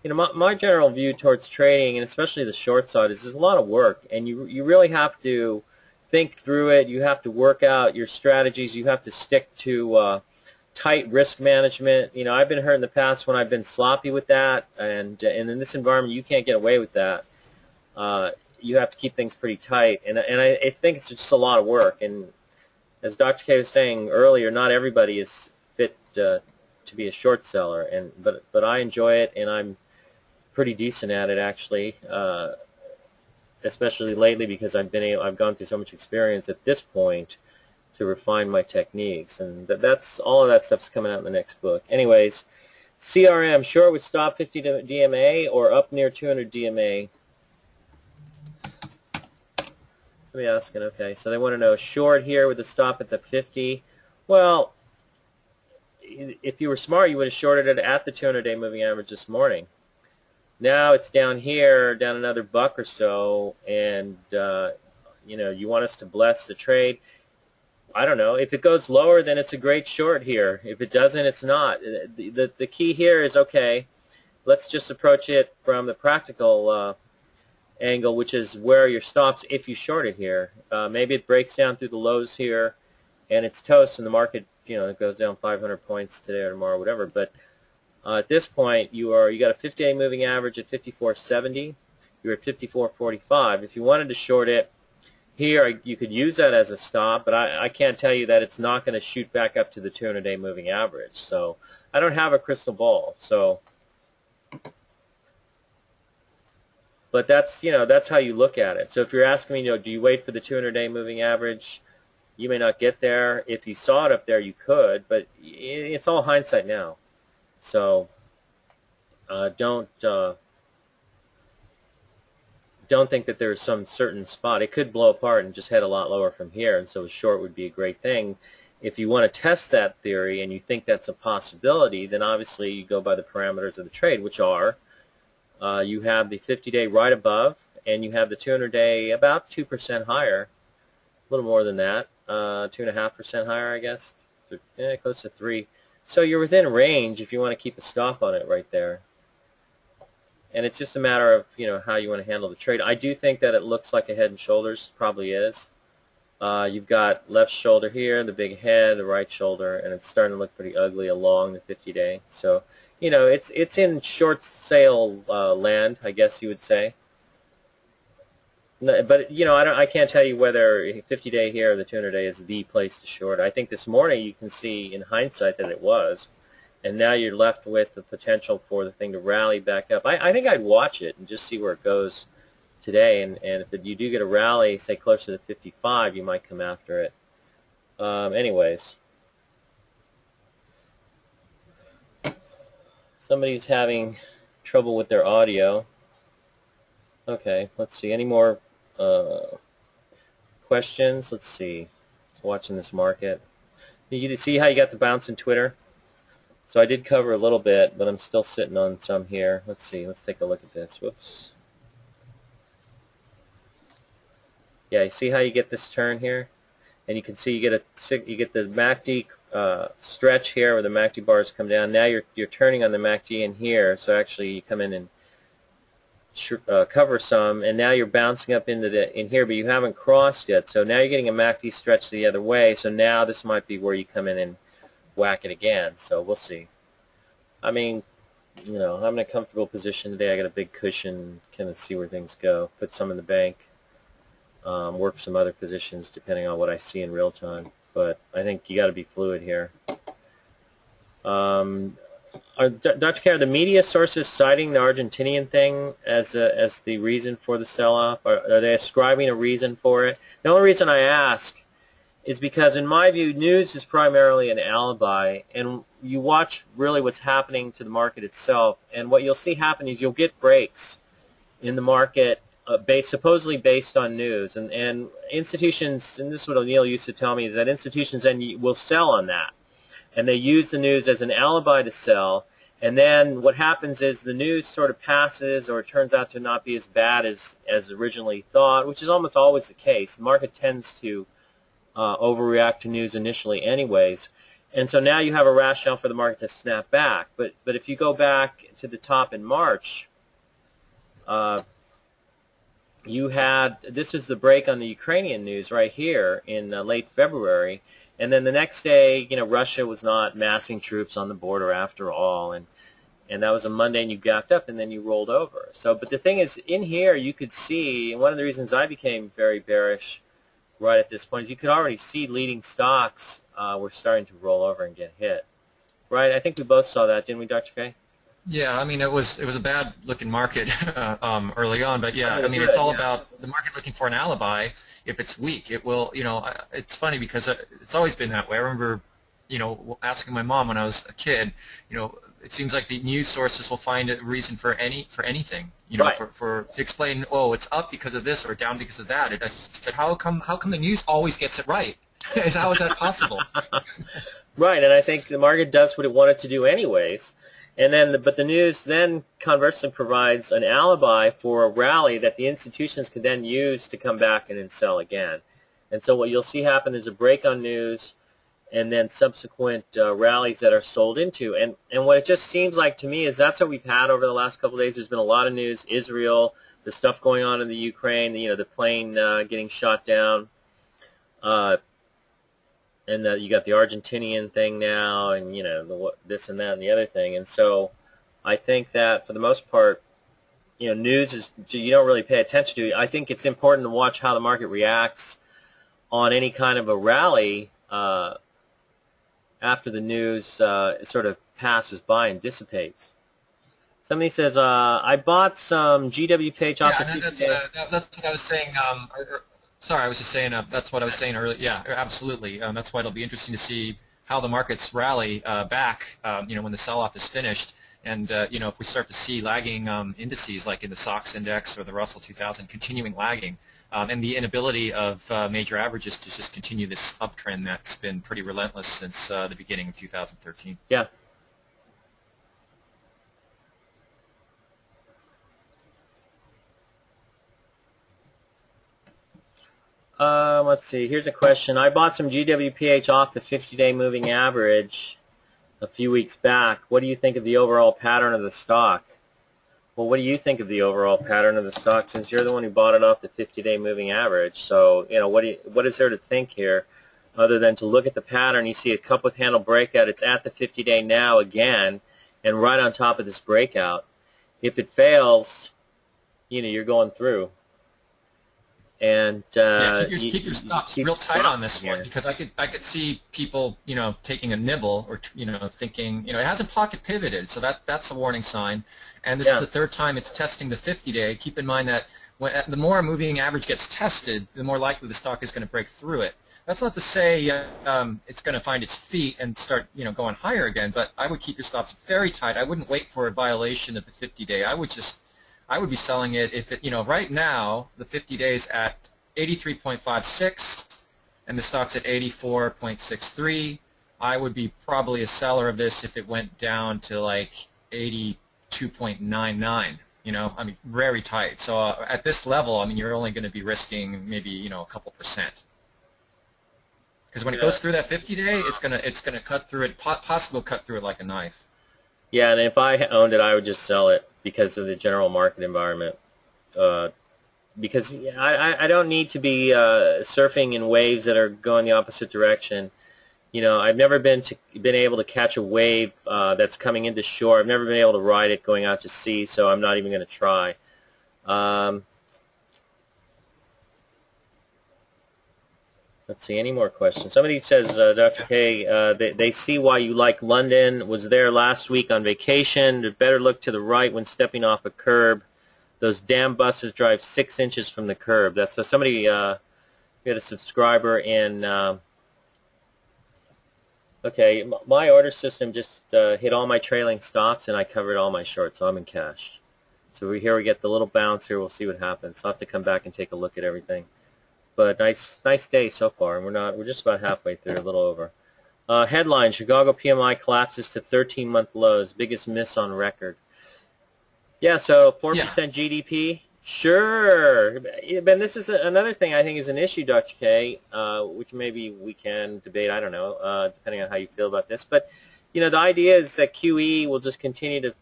You know, my, my general view towards trading, and especially the short side, is there's a lot of work, and you you really have to think through it. You have to work out your strategies. You have to stick to uh, tight risk management. You know, I've been hurt in the past when I've been sloppy with that, and and in this environment, you can't get away with that. Uh, you have to keep things pretty tight, and and I, I think it's just a lot of work. And as Dr. K was saying earlier, not everybody is fit uh, to be a short seller, and but but I enjoy it, and I'm pretty decent at it actually, uh, especially lately because I've been able, I've gone through so much experience at this point to refine my techniques, and that, that's all of that stuff's coming out in the next book. Anyways, CRM sure with stop 50 DMA or up near 200 DMA. Somebody asking, okay, so they want to know short here with the stop at the 50. Well, if you were smart, you would have shorted it at the 200-day moving average this morning. Now it's down here, down another buck or so, and uh, you know, you want us to bless the trade. I don't know. If it goes lower, then it's a great short here. If it doesn't, it's not. The, the, the key here is, okay, let's just approach it from the practical uh, angle, which is where are your stops if you short it here. Uh, maybe it breaks down through the lows here, and it's toast, and the market, you know, it goes down 500 points today or tomorrow, whatever. But uh, at this point, you are you got a 50-day moving average at 54.70. You're at 54.45. If you wanted to short it, here you could use that as a stop, but I, I can't tell you that it's not going to shoot back up to the 200-day moving average. So I don't have a crystal ball. So, but that's you know that's how you look at it. So if you're asking me, you know, do you wait for the 200-day moving average? You may not get there. If you saw it up there, you could, but it's all hindsight now. So uh, don't. Uh, don't think that there's some certain spot. It could blow apart and just head a lot lower from here, and so a short would be a great thing. If you want to test that theory and you think that's a possibility, then obviously you go by the parameters of the trade, which are uh, you have the 50-day right above, and you have the 200-day about 2% higher, a little more than that, uh, 2.5% higher, I guess, yeah, close to 3 So you're within range if you want to keep a stop on it right there and it's just a matter of you know how you want to handle the trade. I do think that it looks like a head and shoulders, probably is. Uh, you've got left shoulder here, the big head, the right shoulder, and it's starting to look pretty ugly along the 50-day. So, you know, it's it's in short sale uh, land, I guess you would say. But you know, I don't, I can't tell you whether 50-day here or the 200-day is the place to short. I think this morning you can see in hindsight that it was and now you're left with the potential for the thing to rally back up. I, I think I'd watch it and just see where it goes today, and, and if you do get a rally, say closer to 55, you might come after it. Um, anyways, somebody's having trouble with their audio. Okay, let's see. Any more uh, questions? Let's see. Watching this market. You see how you got the bounce in Twitter? So I did cover a little bit, but I'm still sitting on some here. Let's see. Let's take a look at this. Whoops. Yeah, you see how you get this turn here? And you can see you get a you get the MACD uh, stretch here where the MACD bars come down. Now you're you're turning on the MACD in here, so actually you come in and uh, cover some, and now you're bouncing up into the in here, but you haven't crossed yet. So now you're getting a MACD stretch the other way. So now this might be where you come in and whack it again. So we'll see. I mean, you know, I'm in a comfortable position today. I got a big cushion, kind of see where things go. Put some in the bank, um, work some other positions depending on what I see in real time. But I think you got to be fluid here. Um, are, Dr. Kerr, the media sources citing the Argentinian thing as a, as the reason for the sell-off? Are, are they ascribing a reason for it? The only reason I ask is because, in my view, news is primarily an alibi, and you watch really what's happening to the market itself, and what you'll see happen is you'll get breaks in the market uh, based, supposedly based on news, and, and institutions, and this is what O'Neil used to tell me, that institutions then will sell on that, and they use the news as an alibi to sell, and then what happens is the news sort of passes or it turns out to not be as bad as, as originally thought, which is almost always the case. The market tends to uh, overreact to news initially anyways. And so now you have a rationale for the market to snap back. But, but if you go back to the top in March, uh, you had, this is the break on the Ukrainian news right here in uh, late February. And then the next day, you know, Russia was not massing troops on the border after all. And, and that was a Monday and you gapped up and then you rolled over. So, but the thing is, in here you could see, and one of the reasons I became very bearish right at this point is you could already see leading stocks uh, were starting to roll over and get hit. Right? I think we both saw that, didn't we, Dr. K? Yeah, I mean it was it was a bad looking market uh, um, early on, but yeah, I mean it's all about the market looking for an alibi. If it's weak, it will. You know, it's funny because uh, it's always been that way. I remember, you know, asking my mom when I was a kid, you know, it seems like the news sources will find a reason for any for anything you know, right. for, for to explain, oh, it's up because of this or down because of that. It, said, how come how come the news always gets it right? how is that possible? right, and I think the market does what it wanted to do anyways. And then, the, but the news then conversely provides an alibi for a rally that the institutions can then use to come back and then sell again. And so what you'll see happen is a break on news and then subsequent uh, rallies that are sold into. And, and what it just seems like to me is that's what we've had over the last couple days. There's been a lot of news, Israel, the stuff going on in the Ukraine, you know, the plane uh, getting shot down. Uh, and uh, you got the Argentinian thing now, and you know the, this and that and the other thing. And so, I think that for the most part, you know, news is you don't really pay attention to. I think it's important to watch how the market reacts on any kind of a rally uh, after the news uh, sort of passes by and dissipates. Somebody says, uh, I bought some GWPH off yeah, the that's, uh, that's what I was saying. Um, sorry, I was just saying uh, that's what I was saying earlier. Yeah, absolutely. Um, that's why it'll be interesting to see how the markets rally uh, back, um, you know, when the sell-off is finished. And, uh, you know, if we start to see lagging um, indices like in the SOX index or the Russell 2000 continuing lagging, um, and the inability of uh, major averages to just continue this uptrend that's been pretty relentless since uh, the beginning of 2013. Yeah. Um, let's see. Here's a question. I bought some GWPH off the 50-day moving average a few weeks back. What do you think of the overall pattern of the stock? Well, what do you think of the overall pattern of the stock since you're the one who bought it off the 50-day moving average? So, you know, what, do you, what is there to think here other than to look at the pattern? You see a cup with handle breakout. It's at the 50-day now again and right on top of this breakout. If it fails, you know, you're going through and uh, yeah, keep your, keep your stops keep real tight on this here. one because I could I could see people you know taking a nibble or you know thinking you know it hasn't pocket pivoted so that that's a warning sign, and this yeah. is the third time it's testing the 50 day. Keep in mind that when the more a moving average gets tested, the more likely the stock is going to break through it. That's not to say um, it's going to find its feet and start you know going higher again, but I would keep your stops very tight. I wouldn't wait for a violation of the 50 day. I would just I would be selling it if it, you know, right now the 50 days at 83.56 and the stock's at 84.63. I would be probably a seller of this if it went down to like 82.99. You know, I mean, very tight. So uh, at this level, I mean, you're only going to be risking maybe you know a couple percent. Because when yeah. it goes through that 50 day, it's gonna it's gonna cut through it, possibly cut through it like a knife. Yeah, and if I owned it, I would just sell it because of the general market environment. Uh, because I, I don't need to be uh, surfing in waves that are going the opposite direction. You know, I've never been to been able to catch a wave uh, that's coming into shore. I've never been able to ride it going out to sea, so I'm not even going to try. Um, Let's see, any more questions? Somebody says, uh, Dr. K, uh, they, they see why you like London, was there last week on vacation, better look to the right when stepping off a curb. Those damn buses drive six inches from the curb. That's so somebody, uh, we had a subscriber in, uh, okay, my order system just uh, hit all my trailing stops and I covered all my shorts, so I'm in cash. So we, here we get the little bounce here, we'll see what happens. I'll have to come back and take a look at everything. But nice, nice day so far. And We're not. We're just about halfway through, a little over. Uh, headline: Chicago PMI collapses to 13-month lows, biggest miss on record. Yeah, so 4% yeah. GDP. Sure, Ben. This is another thing I think is an issue, Dr. K, uh, which maybe we can debate. I don't know, uh, depending on how you feel about this. But you know, the idea is that QE will just continue to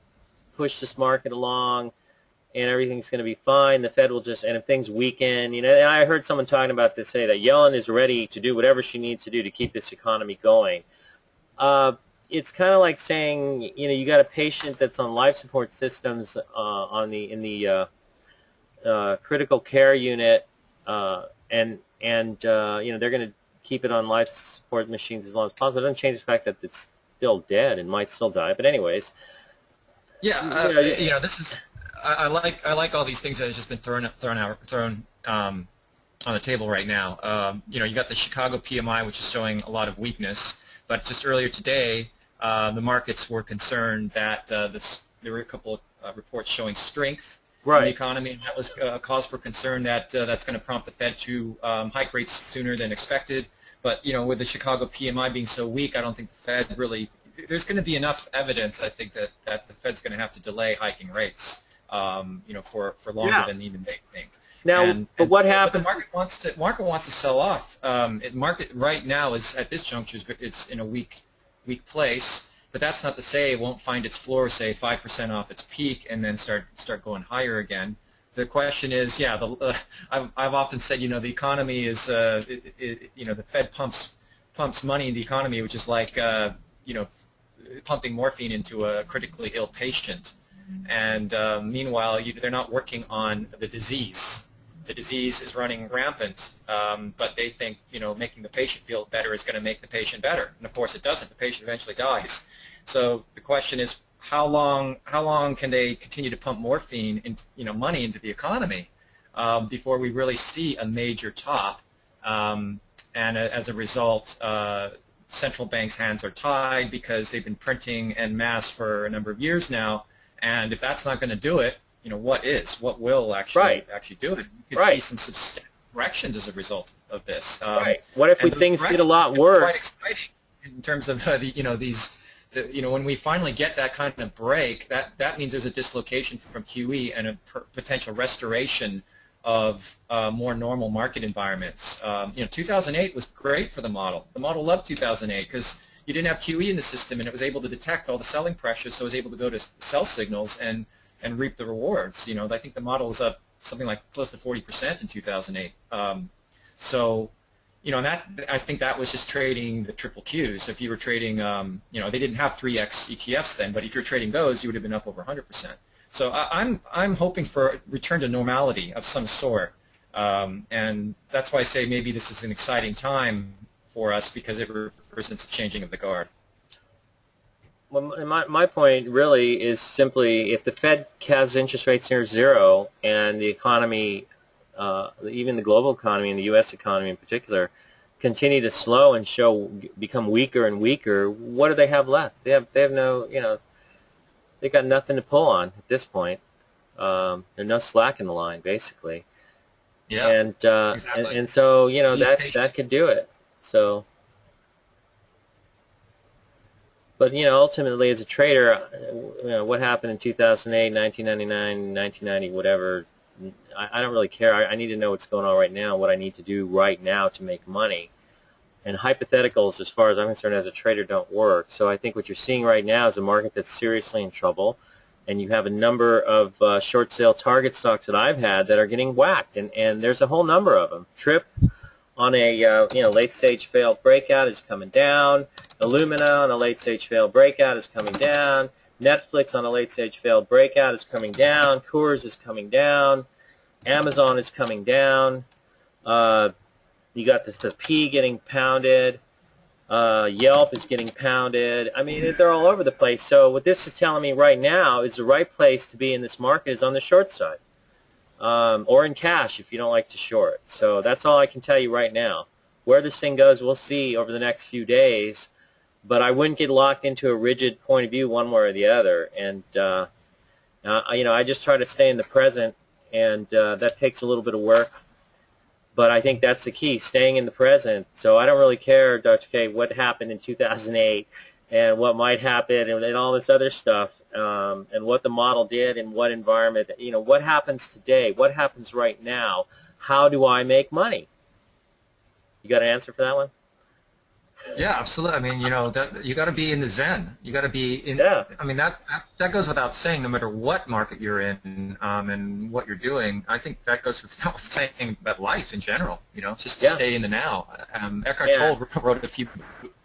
push this market along and everything's going to be fine. The Fed will just, and if things weaken, you know, and I heard someone talking about this, say that Yellen is ready to do whatever she needs to do to keep this economy going. Uh, it's kind of like saying, you know, you got a patient that's on life support systems uh, on the in the uh, uh critical care unit, uh, and and uh, you know they're going to keep it on life support machines as long as possible. It doesn't change the fact that it's still dead and might still die. But anyways, yeah, you know, you know this is I, I, like I like all these things that have just been thrown thrown out thrown um, on the table right now. Um, you know, you got the Chicago PMI, which is showing a lot of weakness, but just earlier today, uh, the markets were concerned that uh, this there were a couple of uh, reports showing strength right. in the economy, and that was a cause for concern that uh, that's going to prompt the Fed to um, hike rates sooner than expected. But you know, with the Chicago PMI being so weak, I don't think the Fed really there's going to be enough evidence, I think, that, that the Fed's going to have to delay hiking rates, um, you know, for, for longer Yeah. than even they think. Now, And- but and- what the happens? market wants to market wants to sell off. Um, it, market right now is at this juncture is it's in a weak weak place. But that's not to say it won't find its floor, say five percent off its peak, and then start start going higher again. The question is, yeah, the, uh, I've I've often said, you know, the economy is, uh, it, it, you know, the Fed pumps pumps money in the economy, which is like, uh, you know, pumping morphine into a critically ill patient. And uh, meanwhile, you, they're not working on the disease. The disease is running rampant, um, but they think you know making the patient feel better is going to make the patient better, and of course it doesn't. The patient eventually dies. So the question is, how long how long can they continue to pump morphine and you know money into the economy um, before we really see a major top? Um, and uh, as a result, uh, central banks' hands are tied because they've been printing en masse for a number of years now. And if that's not going to do it, you know, what is? What will actually Right. actually do it? You could Right. see some substantial corrections as a result of this. Um, right. What if we, things get a lot are Quite worse? exciting in terms of uh, the, you know these. The, you know, when we finally get that kind of break, that, that means there's a dislocation from QE and a potential restoration of uh, more normal market environments. Um, you know, 2008 was great for the model. The model loved 2008 because you didn't have QE in the system and it was able to detect all the selling pressures, so it was able to go to sell signals and, and reap the rewards. You know, I think the model is up something like close to 40% in 2008. Um, so, you know, that I think that was just trading the triple Qs. If you were trading, um, you know, they didn't have 3x ETFs then, but if you're trading those, you would have been up over 100%. So I, I'm I'm hoping for a return to normality of some sort, um, and that's why I say maybe this is an exciting time for us because it represents a changing of the guard. Well, my, my point really is simply if the Fed has interest rates near zero and the economy, uh, even the global economy and the U.S. economy in particular, continue to slow and show become weaker and weaker, what do they have left? They have they have no you know they got nothing to pull on at this point. Um, there's no slack in the line basically, Yeah. and, uh, exactly. and and so you know that that could do it. So. But you know, ultimately, as a trader, uh, you know, what happened in 2008, 1999, 1990, whatever, I, I don't really care. I, I need to know what's going on right now, what I need to do right now to make money. And hypotheticals, as far as I'm concerned, as a trader, don't work. So I think what you're seeing right now is a market that's seriously in trouble, and you have a number of uh, short sale target stocks that I've had that are getting whacked, and, and there's a whole number of them. Trip on a uh, you know late stage failed breakout is coming down. Illumina on a late stage failed breakout is coming down. Netflix on a late stage failed breakout is coming down. Coors is coming down. Amazon is coming down. Uh, you got this the P getting pounded. Uh, Yelp is getting pounded. I mean, they're all over the place. So what this is telling me right now is the right place to be in this market is on the short side, um, or in cash if you don't like to short. So that's all I can tell you right now. Where this thing goes, we'll see over the next few days. But I wouldn't get locked into a rigid point of view one way or the other. And uh, uh, you know, I just try to stay in the present, and uh, that takes a little bit of work. But I think that's the key, staying in the present. So I don't really care, Dr. K, what happened in 2008 and what might happen and, and all this other stuff um, and what the model did and what environment, you know, what happens today, what happens right now, how do I make money? You got an answer for that one? Yeah, absolutely. I mean, you know, that you got to be in the zen. You got to be in. Yeah. I mean, that, that that goes without saying. No matter what market you're in um, and what you're doing, I think that goes without saying about life in general. You know, just to Yeah. stay in the now. Um, Eckhart Yeah. Tolle wrote a few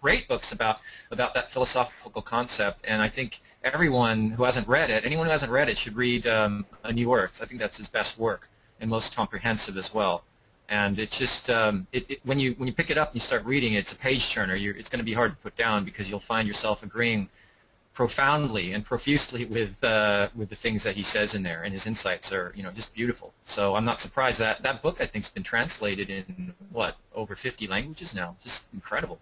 great books about about that philosophical concept, and I think everyone who hasn't read it, anyone who hasn't read it, should read um, A New Earth. I think that's his best work and most comprehensive as well and it's just um, it, it, when you when you pick it up and you start reading it, it's a page turner. You're, it's going to be hard to put down because you'll find yourself agreeing profoundly and profusely with uh, with the things that he says in there, and his insights are you know just beautiful. So I'm not surprised that that book I think has been translated in what over 50 languages now. Just incredible.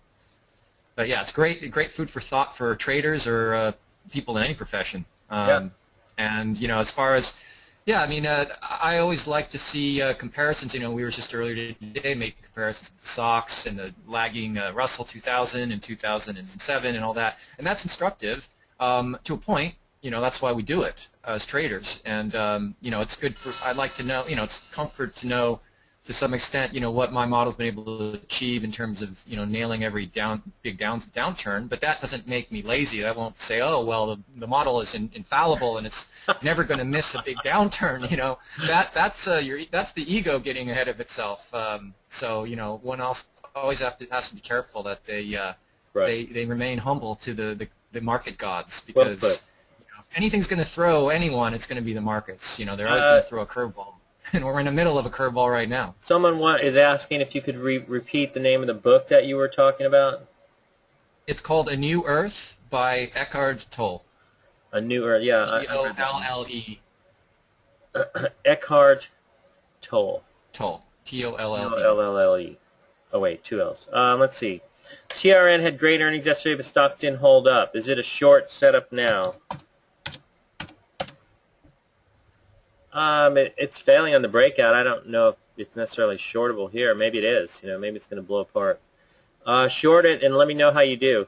But yeah, it's great great food for thought for traders or uh, people in any profession. Um, Yeah. And you know, as far as Yeah, I mean, uh, I always like to see uh, comparisons. You know, we were just earlier today making comparisons to the SOX and the lagging uh, Russell 2000 and 2007 and all that, and that's instructive um, to a point. You know, that's why we do it as traders, and um, you know, it's good for. I'd like to know. You know, it's comfort to know to some extent, you know, what my model's been able to achieve in terms of, you know, nailing every down big down downturn, but that doesn't make me lazy. I won't say, oh, well, the, the model is in, infallible and it's never going to miss a big downturn. You know, that that's uh, your that's the ego getting ahead of itself. Um, so, you know, one else always have to has to be careful that they uh, right. they they remain humble to the the, the market gods because. Well, you know, if anything's going to throw anyone, it's going to be the markets. You know, they're always uh, going to throw a curveball. And we're in the middle of a curveball right now. Someone want, is asking if you could re repeat the name of the book that you were talking about. It's called A New Earth by Eckhart Tolle. A New Earth, yeah. T O L L E. Eckhart Tolle. Tolle. T O L L E. L L L E. Oh wait, two L's. Um, let's see. TRN had great earnings yesterday, but stock didn't hold up. Is it a short setup now? Um, it, it's failing on the breakout. I don't know if it's necessarily shortable here. Maybe it is. You know, maybe it's going to blow apart. Uh, short it and let me know how you do.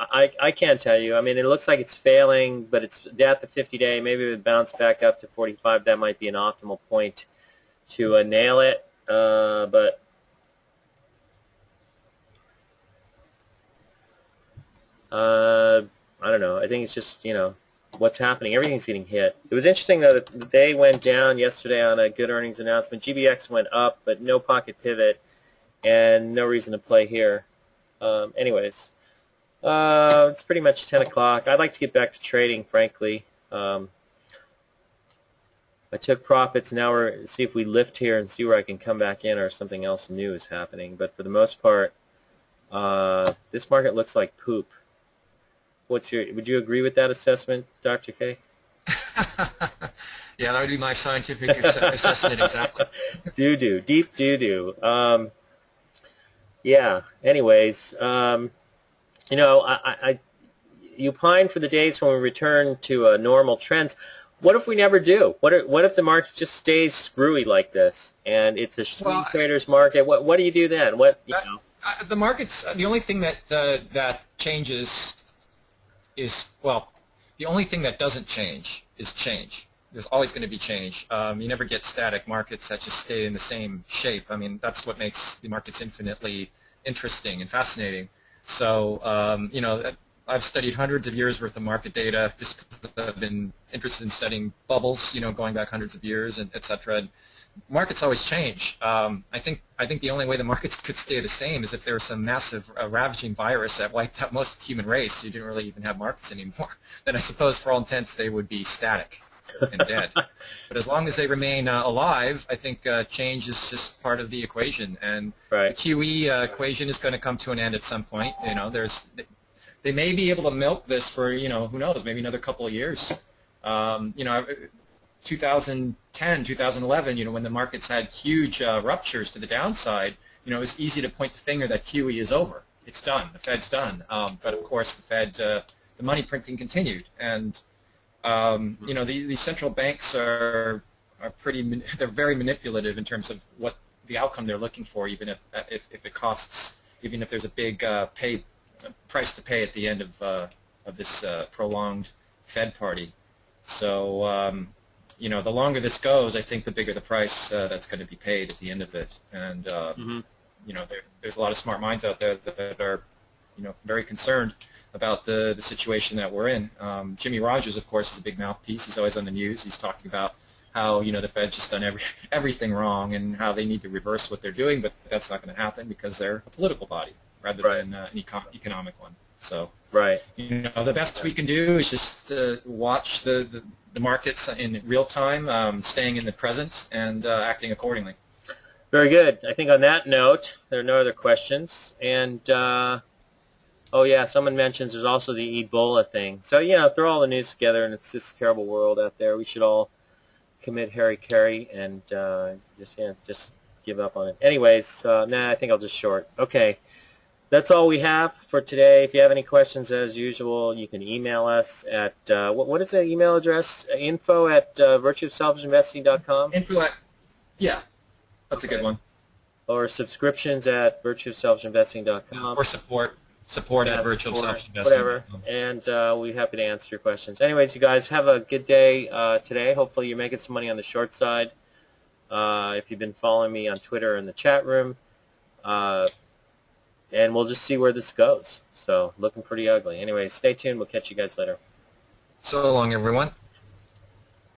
I, I can't tell you. I mean, it looks like it's failing, but it's at the 50-day. Maybe it would bounce back up to 45. That might be an optimal point to uh, nail it. Uh, but uh, I don't know. I think it's just, you know, what's happening. Everything's getting hit. It was interesting though that they went down yesterday on a good earnings announcement. GBX went up, but no pocket pivot, and no reason to play here. Um, anyways, uh, it's pretty much 10 o'clock. I'd like to get back to trading, frankly. Um, I took profits. Now we're see if we lift here and see where I can come back in or something else new is happening. But for the most part, uh, this market looks like poop. What's your? Would you agree with that assessment, Dr. K? yeah, that would be my scientific assessment exactly. do do deep do do. Um, yeah. Anyways, um, you know, I, I you pine for the days when we return to uh, normal trends. What if we never do? What if, what if the market just stays screwy like this and it's a swing well, traders market? What what do you do then? What you uh, know? Uh, the market's the only thing that uh, that changes is, well, the only thing that doesn't change is change. There's always going to be change. Um, you never get static markets that just stay in the same shape. I mean, that's what makes the markets infinitely interesting and fascinating. So, um, you know, I've studied hundreds of years worth of market data just because I've been interested in studying bubbles, you know, going back hundreds of years and et cetera. And markets always change. Um, I think I think the only way the markets could stay the same is if there was some massive uh, ravaging virus that wiped out most of the human race. You didn't really even have markets anymore. Then I suppose, for all intents, they would be static and dead. but as long as they remain uh, alive, I think uh, change is just part of the equation. And right. the QE uh, equation is going to come to an end at some point. You know, there's they may be able to milk this for you know who knows maybe another couple of years. Um, you know, 2010, 2011, you know, when the markets had huge uh, ruptures to the downside, you know, it was easy to point the finger that QE is over. It's done. The Fed's done. Um, but of course, the Fed, uh, the money printing continued, and um, you know, the, the central banks are are pretty. They're very manipulative in terms of what the outcome they're looking for, even if if, if it costs, even if there's a big uh, pay price to pay at the end of uh, of this uh, prolonged Fed party. So um, you know, the longer this goes, I think the bigger the price uh, that's going to be paid at the end of it. And uh, mm-hmm. you know, there, there's a lot of smart minds out there that are, you know, very concerned about the the situation that we're in. Um, Jimmy Rogers, of course, is a big mouthpiece. He's always on the news. He's talking about how you know the Fed's just done every everything wrong and how they need to reverse what they're doing, but that's not going to happen because they're a political body rather right. than uh, an econ- economic one. So, right. You know, the best we can do is just uh, watch the, the, the markets in real time, um, staying in the present, and uh, acting accordingly. Very good. I think on that note, there are no other questions. And, uh, oh yeah, someone mentions there's also the Ebola thing. So, yeah, throw all the news together, and it's this terrible world out there. We should all commit hara-kiri and uh, just, yeah, just give up on it. Anyways, uh, nah, I think I'll just short. Okay. That's all we have for today. If you have any questions, as usual, you can email us at, uh, what, what is the email address? Info at uh, virtueofselfishinvesting.com Info at, yeah, that's a good one. or subscriptions at virtueofselfishinvesting.com. Or support, support at Yeah, virtual support. Whatever. And uh, we're happy to answer your questions. Anyways, you guys have a good day uh, today. Hopefully you're making some money on the short side. Uh, if you've been following me on Twitter in the chat room. And we'll just see where this goes. So looking pretty ugly. Anyway, stay tuned. We'll catch you guys later. So long, everyone.